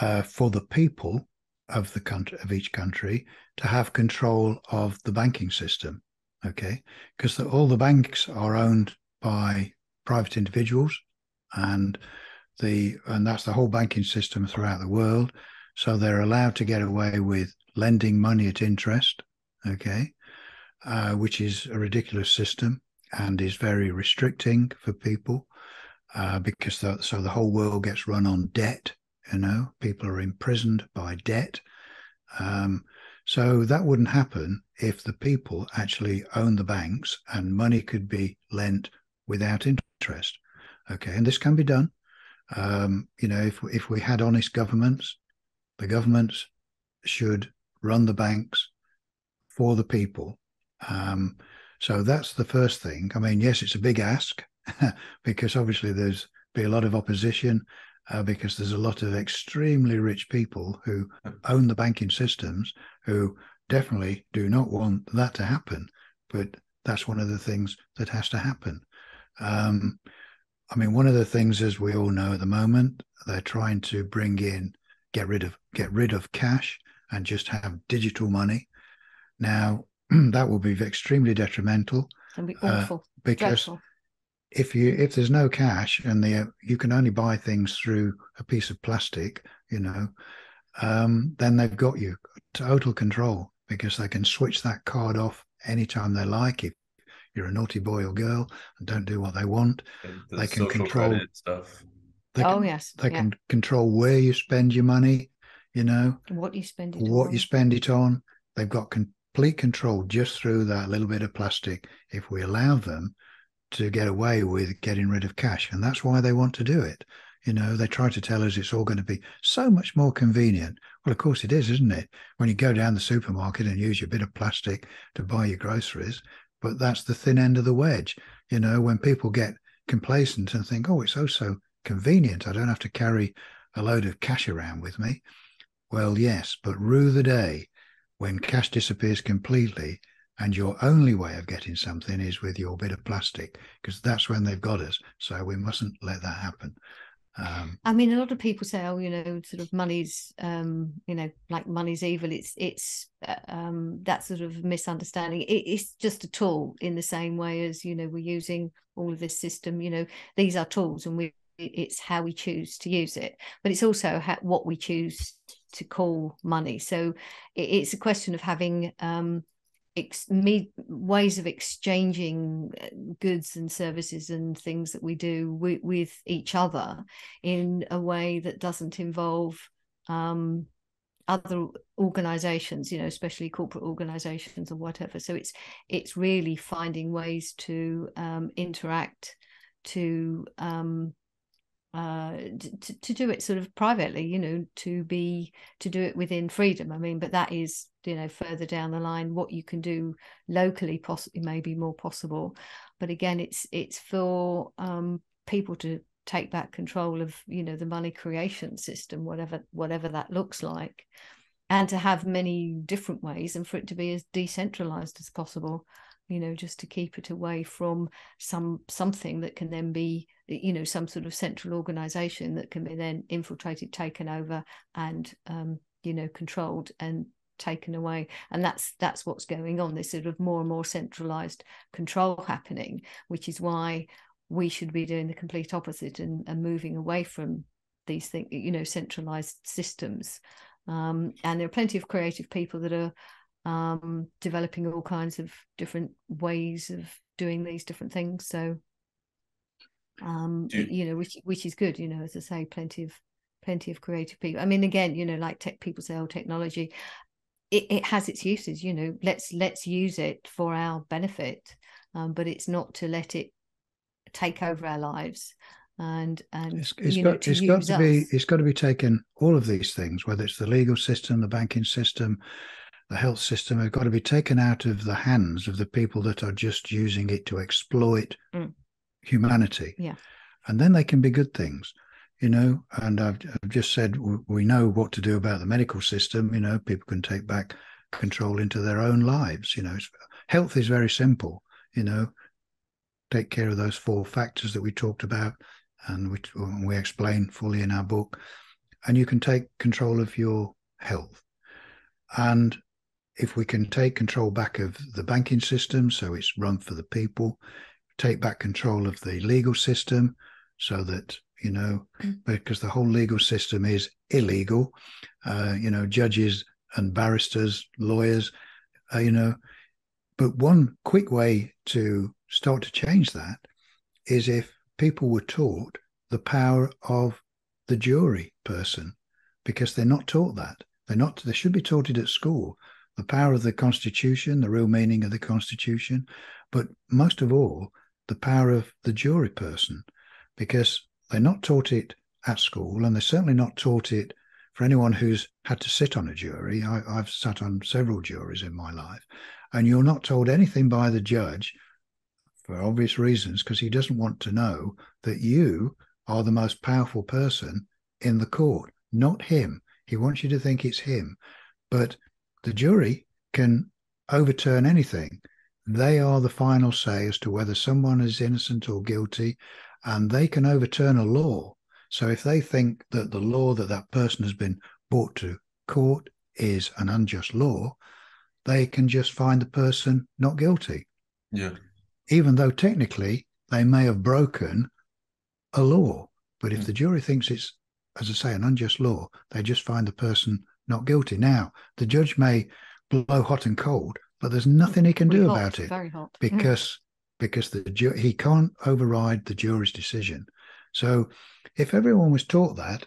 uh, for the people of the country of each country to have control of the banking system. Okay, because all the banks are owned by private individuals, and the and that's the whole banking system throughout the world. So they're allowed to get away with lending money at interest, okay, uh, which is a ridiculous system and is very restricting for people uh, because the, so the whole world gets run on debt. You know, people are imprisoned by debt. Um, so that wouldn't happen if the people actually own the banks and money could be lent without interest. Okay, and this can be done. Um, you know, if if we had honest governments, the governments should run the banks for the people. Um, so that's the first thing. I mean, yes, it's a big ask [LAUGHS] because obviously there's be a lot of opposition uh, because there's a lot of extremely rich people who own the banking systems who definitely do not want that to happen. But that's one of the things that has to happen. Um, I mean, one of the things, as we all know at the moment, they're trying to bring in, get rid of, get rid of cash and just have digital money. Now, [CLEARS THROAT] that will be extremely detrimental. Be awful. Uh, because Dreadful. If you if there's no cash and the you can only buy things through a piece of plastic, you know, um, then they've got you total control because they can switch that card off anytime they like. If you're a naughty boy or girl and don't do what they want, The they can control. stuff. They oh yes, they yeah. can control where you spend your money. You know, what you spend it what on. you spend it on. They've got complete control just through that little bit of plastic if we allow them to get away with getting rid of cash. And that's why they want to do it. You know, they try to tell us it's all going to be so much more convenient. Well, of course it is, isn't it? When you go down the supermarket and use your bit of plastic to buy your groceries, but that's the thin end of the wedge. You know, when people get complacent and think, oh, it's oh so convenient, I don't have to carry a load of cash around with me. Well, yes, but rue the day when cash disappears completely and your only way of getting something is with your bit of plastic, because that's when they've got us. So we mustn't let that happen. Um, I mean, a lot of people say, "Oh, you know, sort of money's, um, you know, like money's evil." It's it's uh, um, that sort of misunderstanding. It, it's just a tool in the same way as you know we're using all of this system. You know, these are tools, and we it's how we choose to use it, but it's also how, what we choose to call money. So it, it's a question of having um, ex- me- ways of exchanging uh, goods and services and things that we do with, with each other in a way that doesn't involve um, other organizations you know especially corporate organizations or whatever. So it's it's really finding ways to um, interact to um, uh to, to do it sort of privately you know to be to do it within freedom. I mean but that is you know further down the line what you can do locally possibly maybe more possible. But again it's it's for um people to take back control of you know the money creation system whatever whatever that looks like and to have many different ways and for it to be as decentralized as possible you know just to keep it away from some something that can then be you know some sort of central organization that can be then infiltrated taken over and um, you know controlled and taken away. And that's that's what's going on. This sort of more and more centralized control happening which is why we should be doing the complete opposite and, and moving away from these things you know centralized systems. Um, and there are plenty of creative people that are um, developing all kinds of different ways of doing these different things. So, um, Do- you know, which which is good. You know, as I say, plenty of plenty of creative people. I mean, again, you know, like tech people say, oh, technology, it, it has its uses. You know, let's let's use it for our benefit, um, but it's not to let it take over our lives and and it's, it's you know got to it's got use to be us. it's got to be taken all of these things whether it's the legal system the banking system the health system have got to be taken out of the hands of the people that are just using it to exploit Mm. humanity Yeah. and then they can be good things you know and i've, I've just said w- we know what to do about the medical system you know people can take back control into their own lives you know it's, health is very simple you know take care of those four factors that we talked about and we, we explain fully in our book and you can take control of your health and if we can take control back of the banking system so it's run for the people take back control of the legal system so that you know because the whole legal system is illegal uh, you know judges and barristers lawyers uh, you know. But one quick way to start to change that is if people were taught the power of the jury person because they're not taught that. They're not they should be taught it at school the power of the constitution the real meaning of the constitution but most of all the power of the jury person because they're not taught it at school and they're certainly not taught it for anyone who's had to sit on a jury. I, have sat on several juries in my life and you're not told anything by the judge for obvious reasons because he doesn't want to know that you are the most powerful person in the court. Not him. He wants you to think it's him. But the jury can overturn anything they are the final say as to whether someone is innocent or guilty and they can overturn a law so if they think that the law that that person has been brought to court is an unjust law they can just find the person not guilty. Yeah. Even though technically they may have broken a law. But if mm. the jury thinks it's, as I say, an unjust law, they just find the person not guilty. Now, the judge may blow hot and cold, but there's nothing he can do hot, about it. Very hot. [LAUGHS] Because mm. because the ju- he can't override the jury's decision. So if everyone was taught that,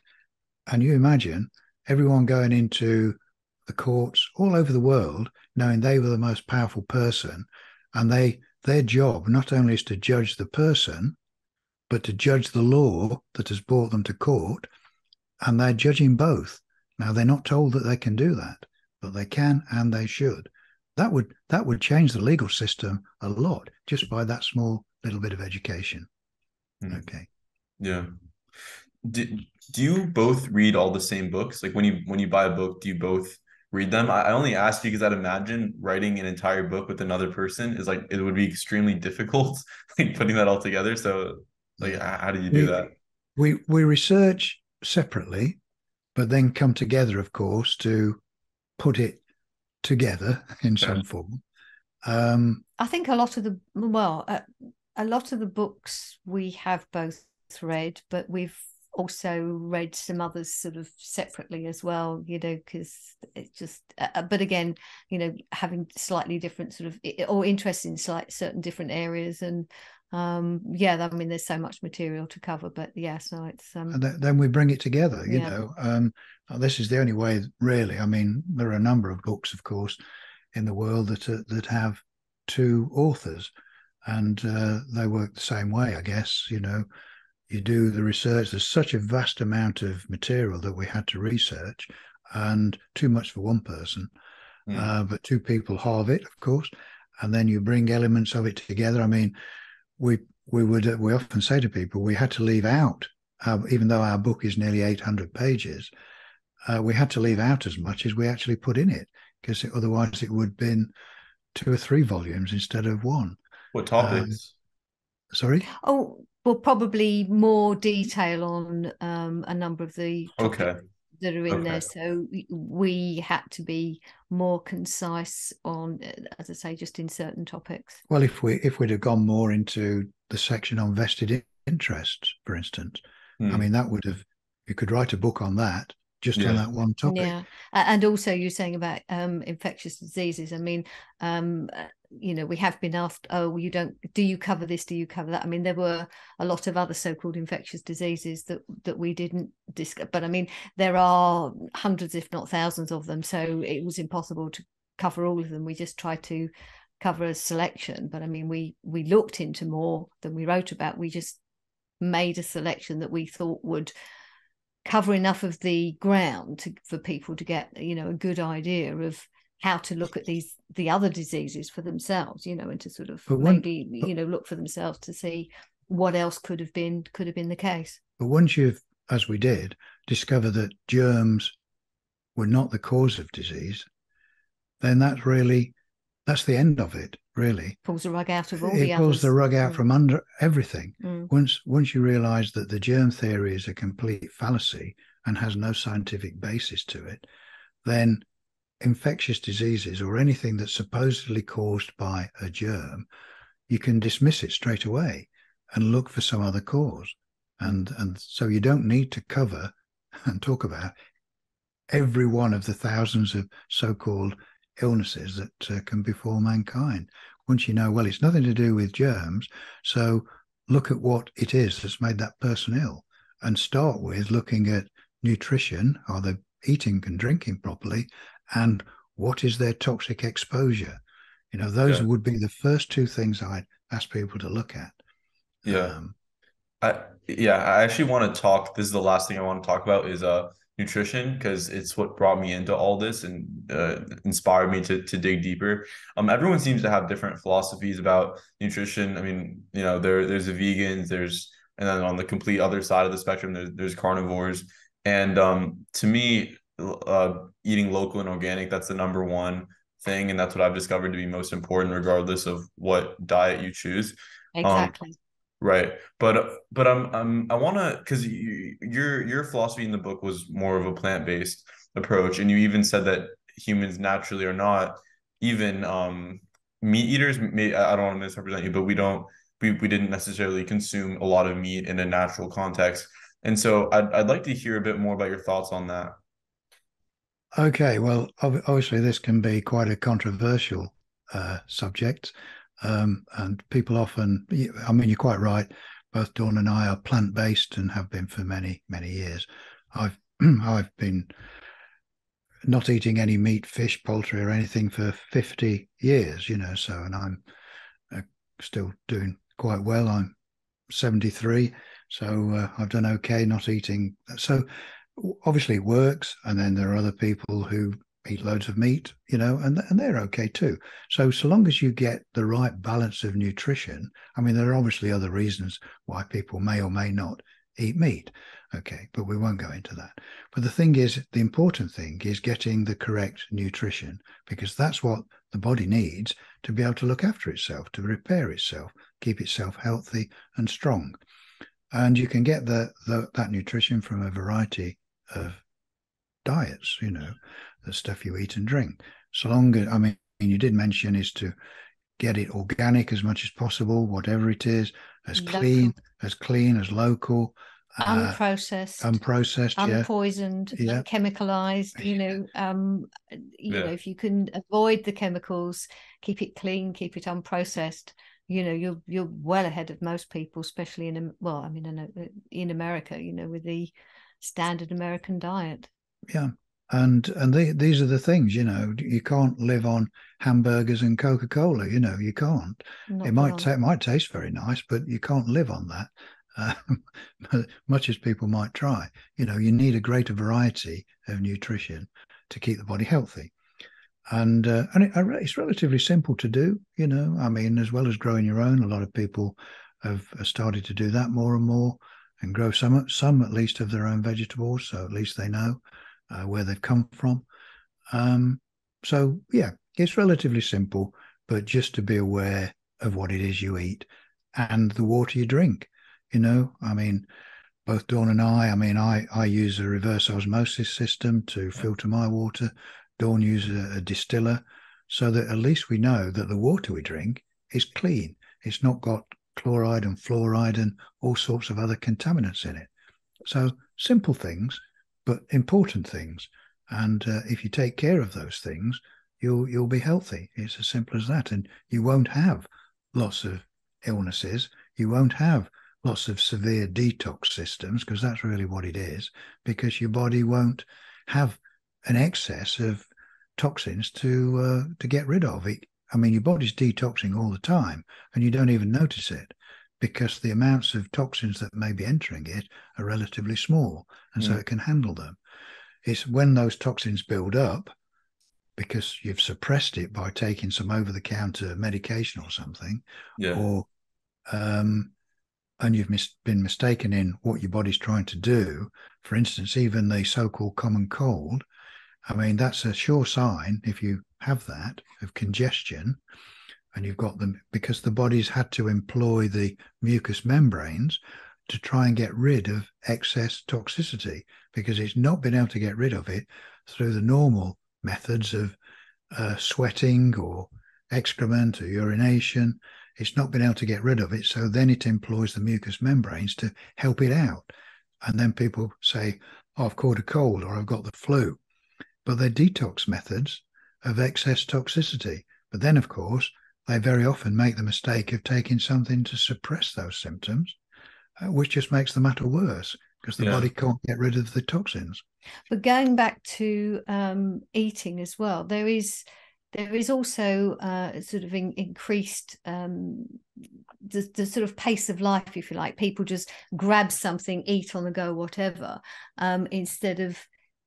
and you imagine everyone going into the courts all over the world knowing they were the most powerful person and they their job not only is to judge the person but to judge the law that has brought them to court and they're judging both now they're not told that they can do that but they can and they should that would that would change the legal system a lot just by that small little bit of education mm. okay yeah do, do you both read all the same books like when you when you buy a book do you both read them. I only ask you because I'd imagine writing an entire book with another person is like it would be extremely difficult, [LAUGHS] like putting that all together. So, like, how do you do we, that? We we research separately, but then come together, of course, to put it together [LAUGHS] in some yeah. form. Um, I think a lot of the well, uh, a lot of the books we have both read, but we've also read some others sort of separately as well you know because it's just uh, uh, but again you know having slightly different sort of or interest in slight certain different areas and um yeah i mean there's so much material to cover but yeah so it's um and then we bring it together you yeah. know um this is the only way really i mean there are a number of books of course in the world that uh, that have two authors and uh, they work the same way i guess you know you do the research. There's such a vast amount of material that we had to research, and too much for one person. Mm. Uh, but two people halve it, of course, and then you bring elements of it together. I mean, we we would uh, we often say to people we had to leave out, uh, even though our book is nearly 800 pages, uh, we had to leave out as much as we actually put in it because otherwise it would have been two or three volumes instead of one. What topics? Uh, sorry. Oh, well, probably more detail on um, a number of the okay that are in okay. there. So we had to be more concise on, as I say, just in certain topics. Well, if we if we'd have gone more into the section on vested interests, for instance, I hmm. mean that would have you could write a book on that just yeah. on that one topic. Yeah, and also you're saying about um, infectious diseases. I mean, um, you know, we have been asked, oh, you don't, do you cover this? Do you cover that? I mean, there were a lot of other so-called infectious diseases that that we didn't discuss, but I mean, there are hundreds, if not thousands, of them. So it was impossible to cover all of them. We just tried to cover a selection, but I mean, we we looked into more than we wrote about. We just made a selection that we thought would cover enough of the ground to, for people to get you know a good idea of how to look at these the other diseases for themselves you know and to sort of when, maybe you know look for themselves to see what else could have been could have been the case but once you've as we did discover that germs were not the cause of disease then that's really that's the end of it really pulls the rug out of all it the pulls others. the rug out mm. from under everything mm. once once you realize that the germ theory is a complete fallacy and has no scientific basis to it then infectious diseases or anything that's supposedly caused by a germ you can dismiss it straight away and look for some other cause. And, and so you don't need to cover [LAUGHS] and talk about every one of the thousands of so-called illnesses that uh, can befall mankind. Once you know, well, it's nothing to do with germs, so look at what it is that's made that person ill, and start with looking at nutrition. Are they eating and drinking properly? And what is their toxic exposure? You know, those yeah. would be the first two things I'd ask people to look at. Yeah. Um, I yeah, I actually want to talk. This is the last thing I want to talk about is uh nutrition because it's what brought me into all this and uh, inspired me to to dig deeper. Um, everyone seems to have different philosophies about nutrition. I mean, you know, there there's the vegans, there's and then on the complete other side of the spectrum, there's there's carnivores. And um, to me, uh, eating local and organic that's the number one thing, and that's what I've discovered to be most important, regardless of what diet you choose. Um, exactly. Um, Right. But but I'm I'm I want to cuz you, your your philosophy in the book was more of a plant-based approach and you even said that humans naturally are not even um meat eaters may, I don't want to misrepresent you but we don't we, we didn't necessarily consume a lot of meat in a natural context. And so I'd I'd like to hear a bit more about your thoughts on that. Okay, well, obviously this can be quite a controversial uh, subject. Um, and people often, I mean, you're quite right. Both Dawn and I are plant based and have been for many, many years. I've [CLEARS THROAT] I've been not eating any meat, fish, poultry, or anything for 50 years, you know. So, and I'm uh, still doing quite well. I'm 73, so uh, I've done okay not eating. So, obviously, it works. And then there are other people who eat loads of meat, you know, and, and they're okay too. So, so long as you get the right balance of nutrition, I mean, there are obviously other reasons why people may or may not eat meat. Okay, but we won't go into that. But the thing is, the important thing is getting the correct nutrition because that's what the body needs to be able to look after itself, to repair itself, keep itself healthy and strong. And you can get the, the that nutrition from a variety of diets, you know the stuff you eat and drink. So long as, I mean, you did mention is to get it organic as much as possible, whatever it is, as local. clean, as clean, as local. Uh, unprocessed, uh, unprocessed, unpoisoned, yeah. chemicalized. You know, um, you yeah. know, if you can avoid the chemicals, keep it clean, keep it unprocessed. You know, you're you're well ahead of most people, especially in well, I mean, in, in America. You know, with the standard American diet. Yeah, and and they, these are the things you know you can't live on hamburgers and coca-cola you know you can't. Not it might ta- might taste very nice but you can't live on that uh, [LAUGHS] much as people might try. You know you need a greater variety of nutrition to keep the body healthy. And uh, and it, it's relatively simple to do you know i mean as well as growing your own a lot of people have started to do that more and more and grow some some at least of their own vegetables so at least they know uh, where they've come from. Um, so, yeah, it's relatively simple, but just to be aware of what it is you eat and the water you drink. You know, I mean, both Dawn and I, I mean, I, I use a reverse osmosis system to filter my water. Dawn uses a, a distiller so that at least we know that the water we drink is clean. It's not got chloride and fluoride and all sorts of other contaminants in it. So simple things but important things. And uh, if you take care of those things, you'll you'll be healthy. It's as simple as that, and you won't have lots of illnesses. You won't have lots of severe detox systems because that's really what it is. Because your body won't have an excess of toxins to uh, to get rid of. It, I mean, your body's detoxing all the time, and you don't even notice it because the amounts of toxins that may be entering it are relatively small and mm. so it can handle them. It's when those toxins build up because you've suppressed it by taking some over the counter medication or something, yeah. or um, and you've mis- been mistaken in what your body's trying to do. For instance, even the so called common cold, I mean, that's a sure sign if you have that of congestion and you've got them because the body's had to employ the mucous membranes to try and get rid of excess toxicity because it's not been able to get rid of it through the normal methods of uh, sweating or excrement or urination. it's not been able to get rid of it. So then it employs the mucous membranes to help it out. And then people say, oh, I've caught a cold or I've got the flu. But they're detox methods of excess toxicity. But then, of course, they very often make the mistake of taking something to suppress those symptoms, uh, which just makes the matter worse because the yeah. body can't get rid of the toxins. But going back to um, eating as well, there is there is also uh, sort of in, increased um, the, the, sort of pace of life, if you like. People just grab something, eat on the go, whatever, um, instead of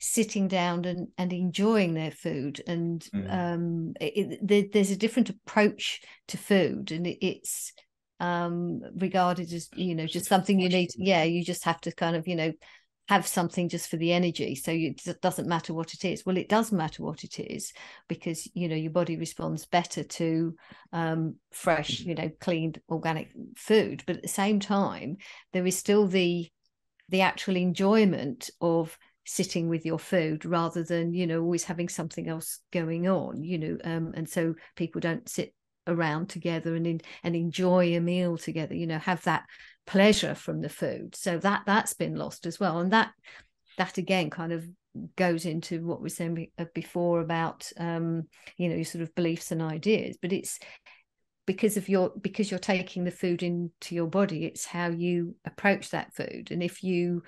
sitting down and, and enjoying their food. And mm. um, it, it, there's a different approach to food, and it, it's um, regarded as you know just something you need. Yeah, you just have to kind of you know have something just for the energy so you, it doesn't matter what it is well it does matter what it is because you know your body responds better to um, fresh mm. you know cleaned organic food but at the same time there is still the the actual enjoyment of sitting with your food rather than you know always having something else going on you know um, and so people don't sit around together and in, and enjoy a meal together you know have that pleasure from the food. So that that's been lost as well. And that that again kind of goes into what we are saying uh, before about um you know your sort of beliefs and ideas. But it's because of your because you're taking the food into your body it's how you approach that food. And if you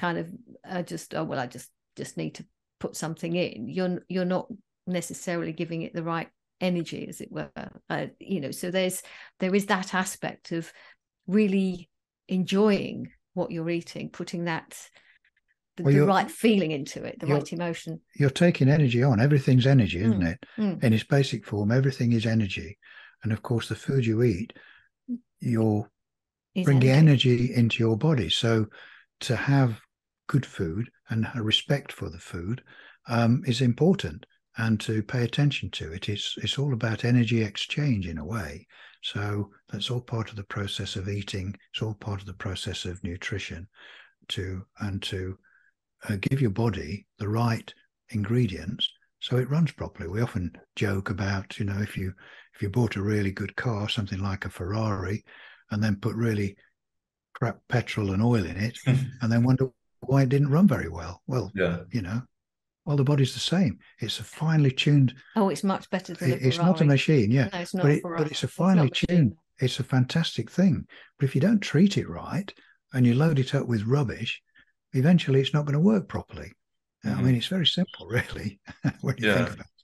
kind of are just oh well i just just need to put something in. You're you're not necessarily giving it the right energy as it were. Uh, you know so there's there is that aspect of really enjoying what you're eating putting that the, well, the right feeling into it the right emotion. you're taking energy on. Everything's energy isn't mm, it? mm. in its basic form everything is energy. And of course the food you eat you're is bringing energy. energy into your body. So to have good food and a respect for the food um, is important and to pay attention to it. It's it's all about energy exchange in a way. So that's all part of the process of eating. It's all part of the process of nutrition, to and to uh, give your body the right ingredients so it runs properly. We often joke about you know if you if you bought a really good car, something like a Ferrari, and then put really crap petrol and oil in it, [LAUGHS] and then wonder why it didn't run very well. Well, yeah. you know, well, the body's the same. It's a finely tuned. Oh, it's much better than It's not a machine, yeah. No, it's not. But, it, but it's a finely it's tuned. It's a fantastic thing. But if you don't treat it right and you load it up with rubbish, eventually it's not going to work properly. Mm-hmm. I mean, it's very simple, [LAUGHS] really, when you yeah. think about it.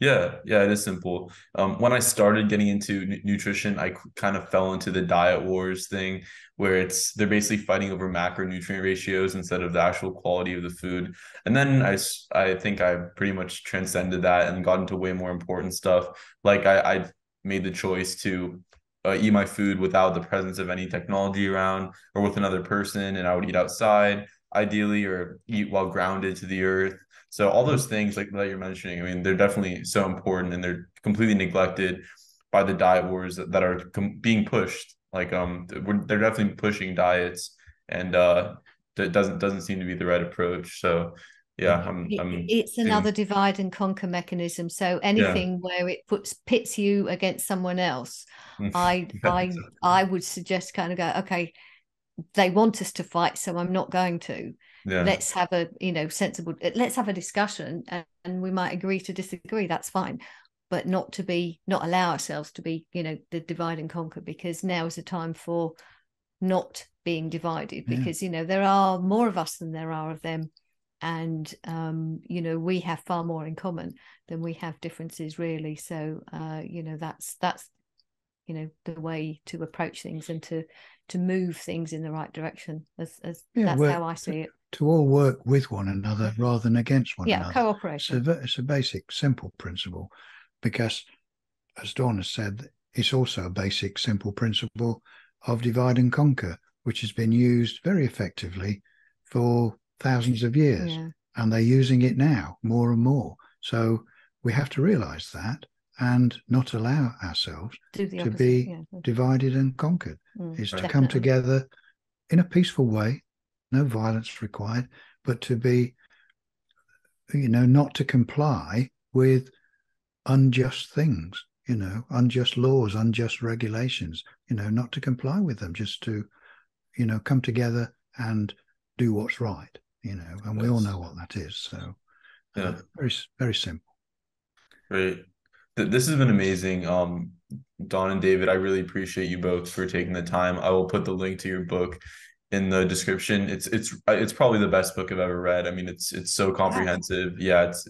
Yeah, yeah, it is simple. Um, when I started getting into n- nutrition, I kind of fell into the diet wars thing, where it's they're basically fighting over macronutrient ratios instead of the actual quality of the food. And then I, I think I pretty much transcended that and got into way more important stuff. Like I, I made the choice to uh, eat my food without the presence of any technology around or with another person, and I would eat outside ideally or eat while grounded to the earth so all those things like that you're mentioning, I mean, they're definitely so important and they're completely neglected by the diet wars that, that are com- being pushed. Like um, they're definitely pushing diets, and uh, that doesn't doesn't seem to be the right approach. So yeah, I'm, I'm it's another divide and conquer mechanism. So anything yeah. where it puts pits you against someone else, I [LAUGHS] I I would suggest kind of go okay. They want us to fight, so I'm not going to yeah. let's have a you know sensible let's have a discussion and, and we might agree to disagree that's fine but not to be not allow ourselves to be you know the divide and conquer because now is the time for not being divided because yeah. you know there are more of us than there are of them and um you know we have far more in common than we have differences really so uh you know that's that's you know the way to approach things and to to move things in the right direction as, as yeah, that's how i see it to all work with one another rather than against one yeah, another. Yeah, cooperation. It's a, it's a basic, simple principle because, as Dawn has said, it's also a basic, simple principle of divide and conquer, which has been used very effectively for thousands of years. Yeah. And they're using it now more and more. So we have to realize that and not allow ourselves to be yeah. divided and conquered. Mm, is to come together in a peaceful way no violence required, but to be, you know, not to comply with unjust things. you know, unjust laws, unjust regulations, you know, not to comply with them, just to, you know, come together and do what's right, you know, and yes. we all know what that is. So, uh, yeah, uh, very, very simple. Great. This has been amazing. Um, Dawn and David, I really appreciate you both for taking the time. I will put the link to your book in the description. It's it's it's probably the best book I've ever read. I mean, it's it's so comprehensive. Yeah, it's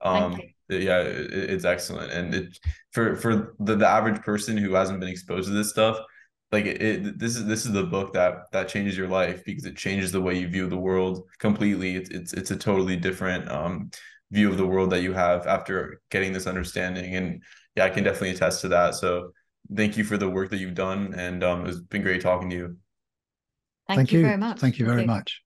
um yeah, it, it's excellent. And it for for the, the average person who hasn't been exposed to this stuff, like it, it, this is this is the book that that changes your life because it changes the way you view the world completely. It's it's it's a totally different um view of the world that you have after getting this understanding. And yeah, I can definitely attest to that. So thank you for the work that you've done and um it's been great talking to you. Thank, Thank you, you, very much. Thank you very Thank you. much.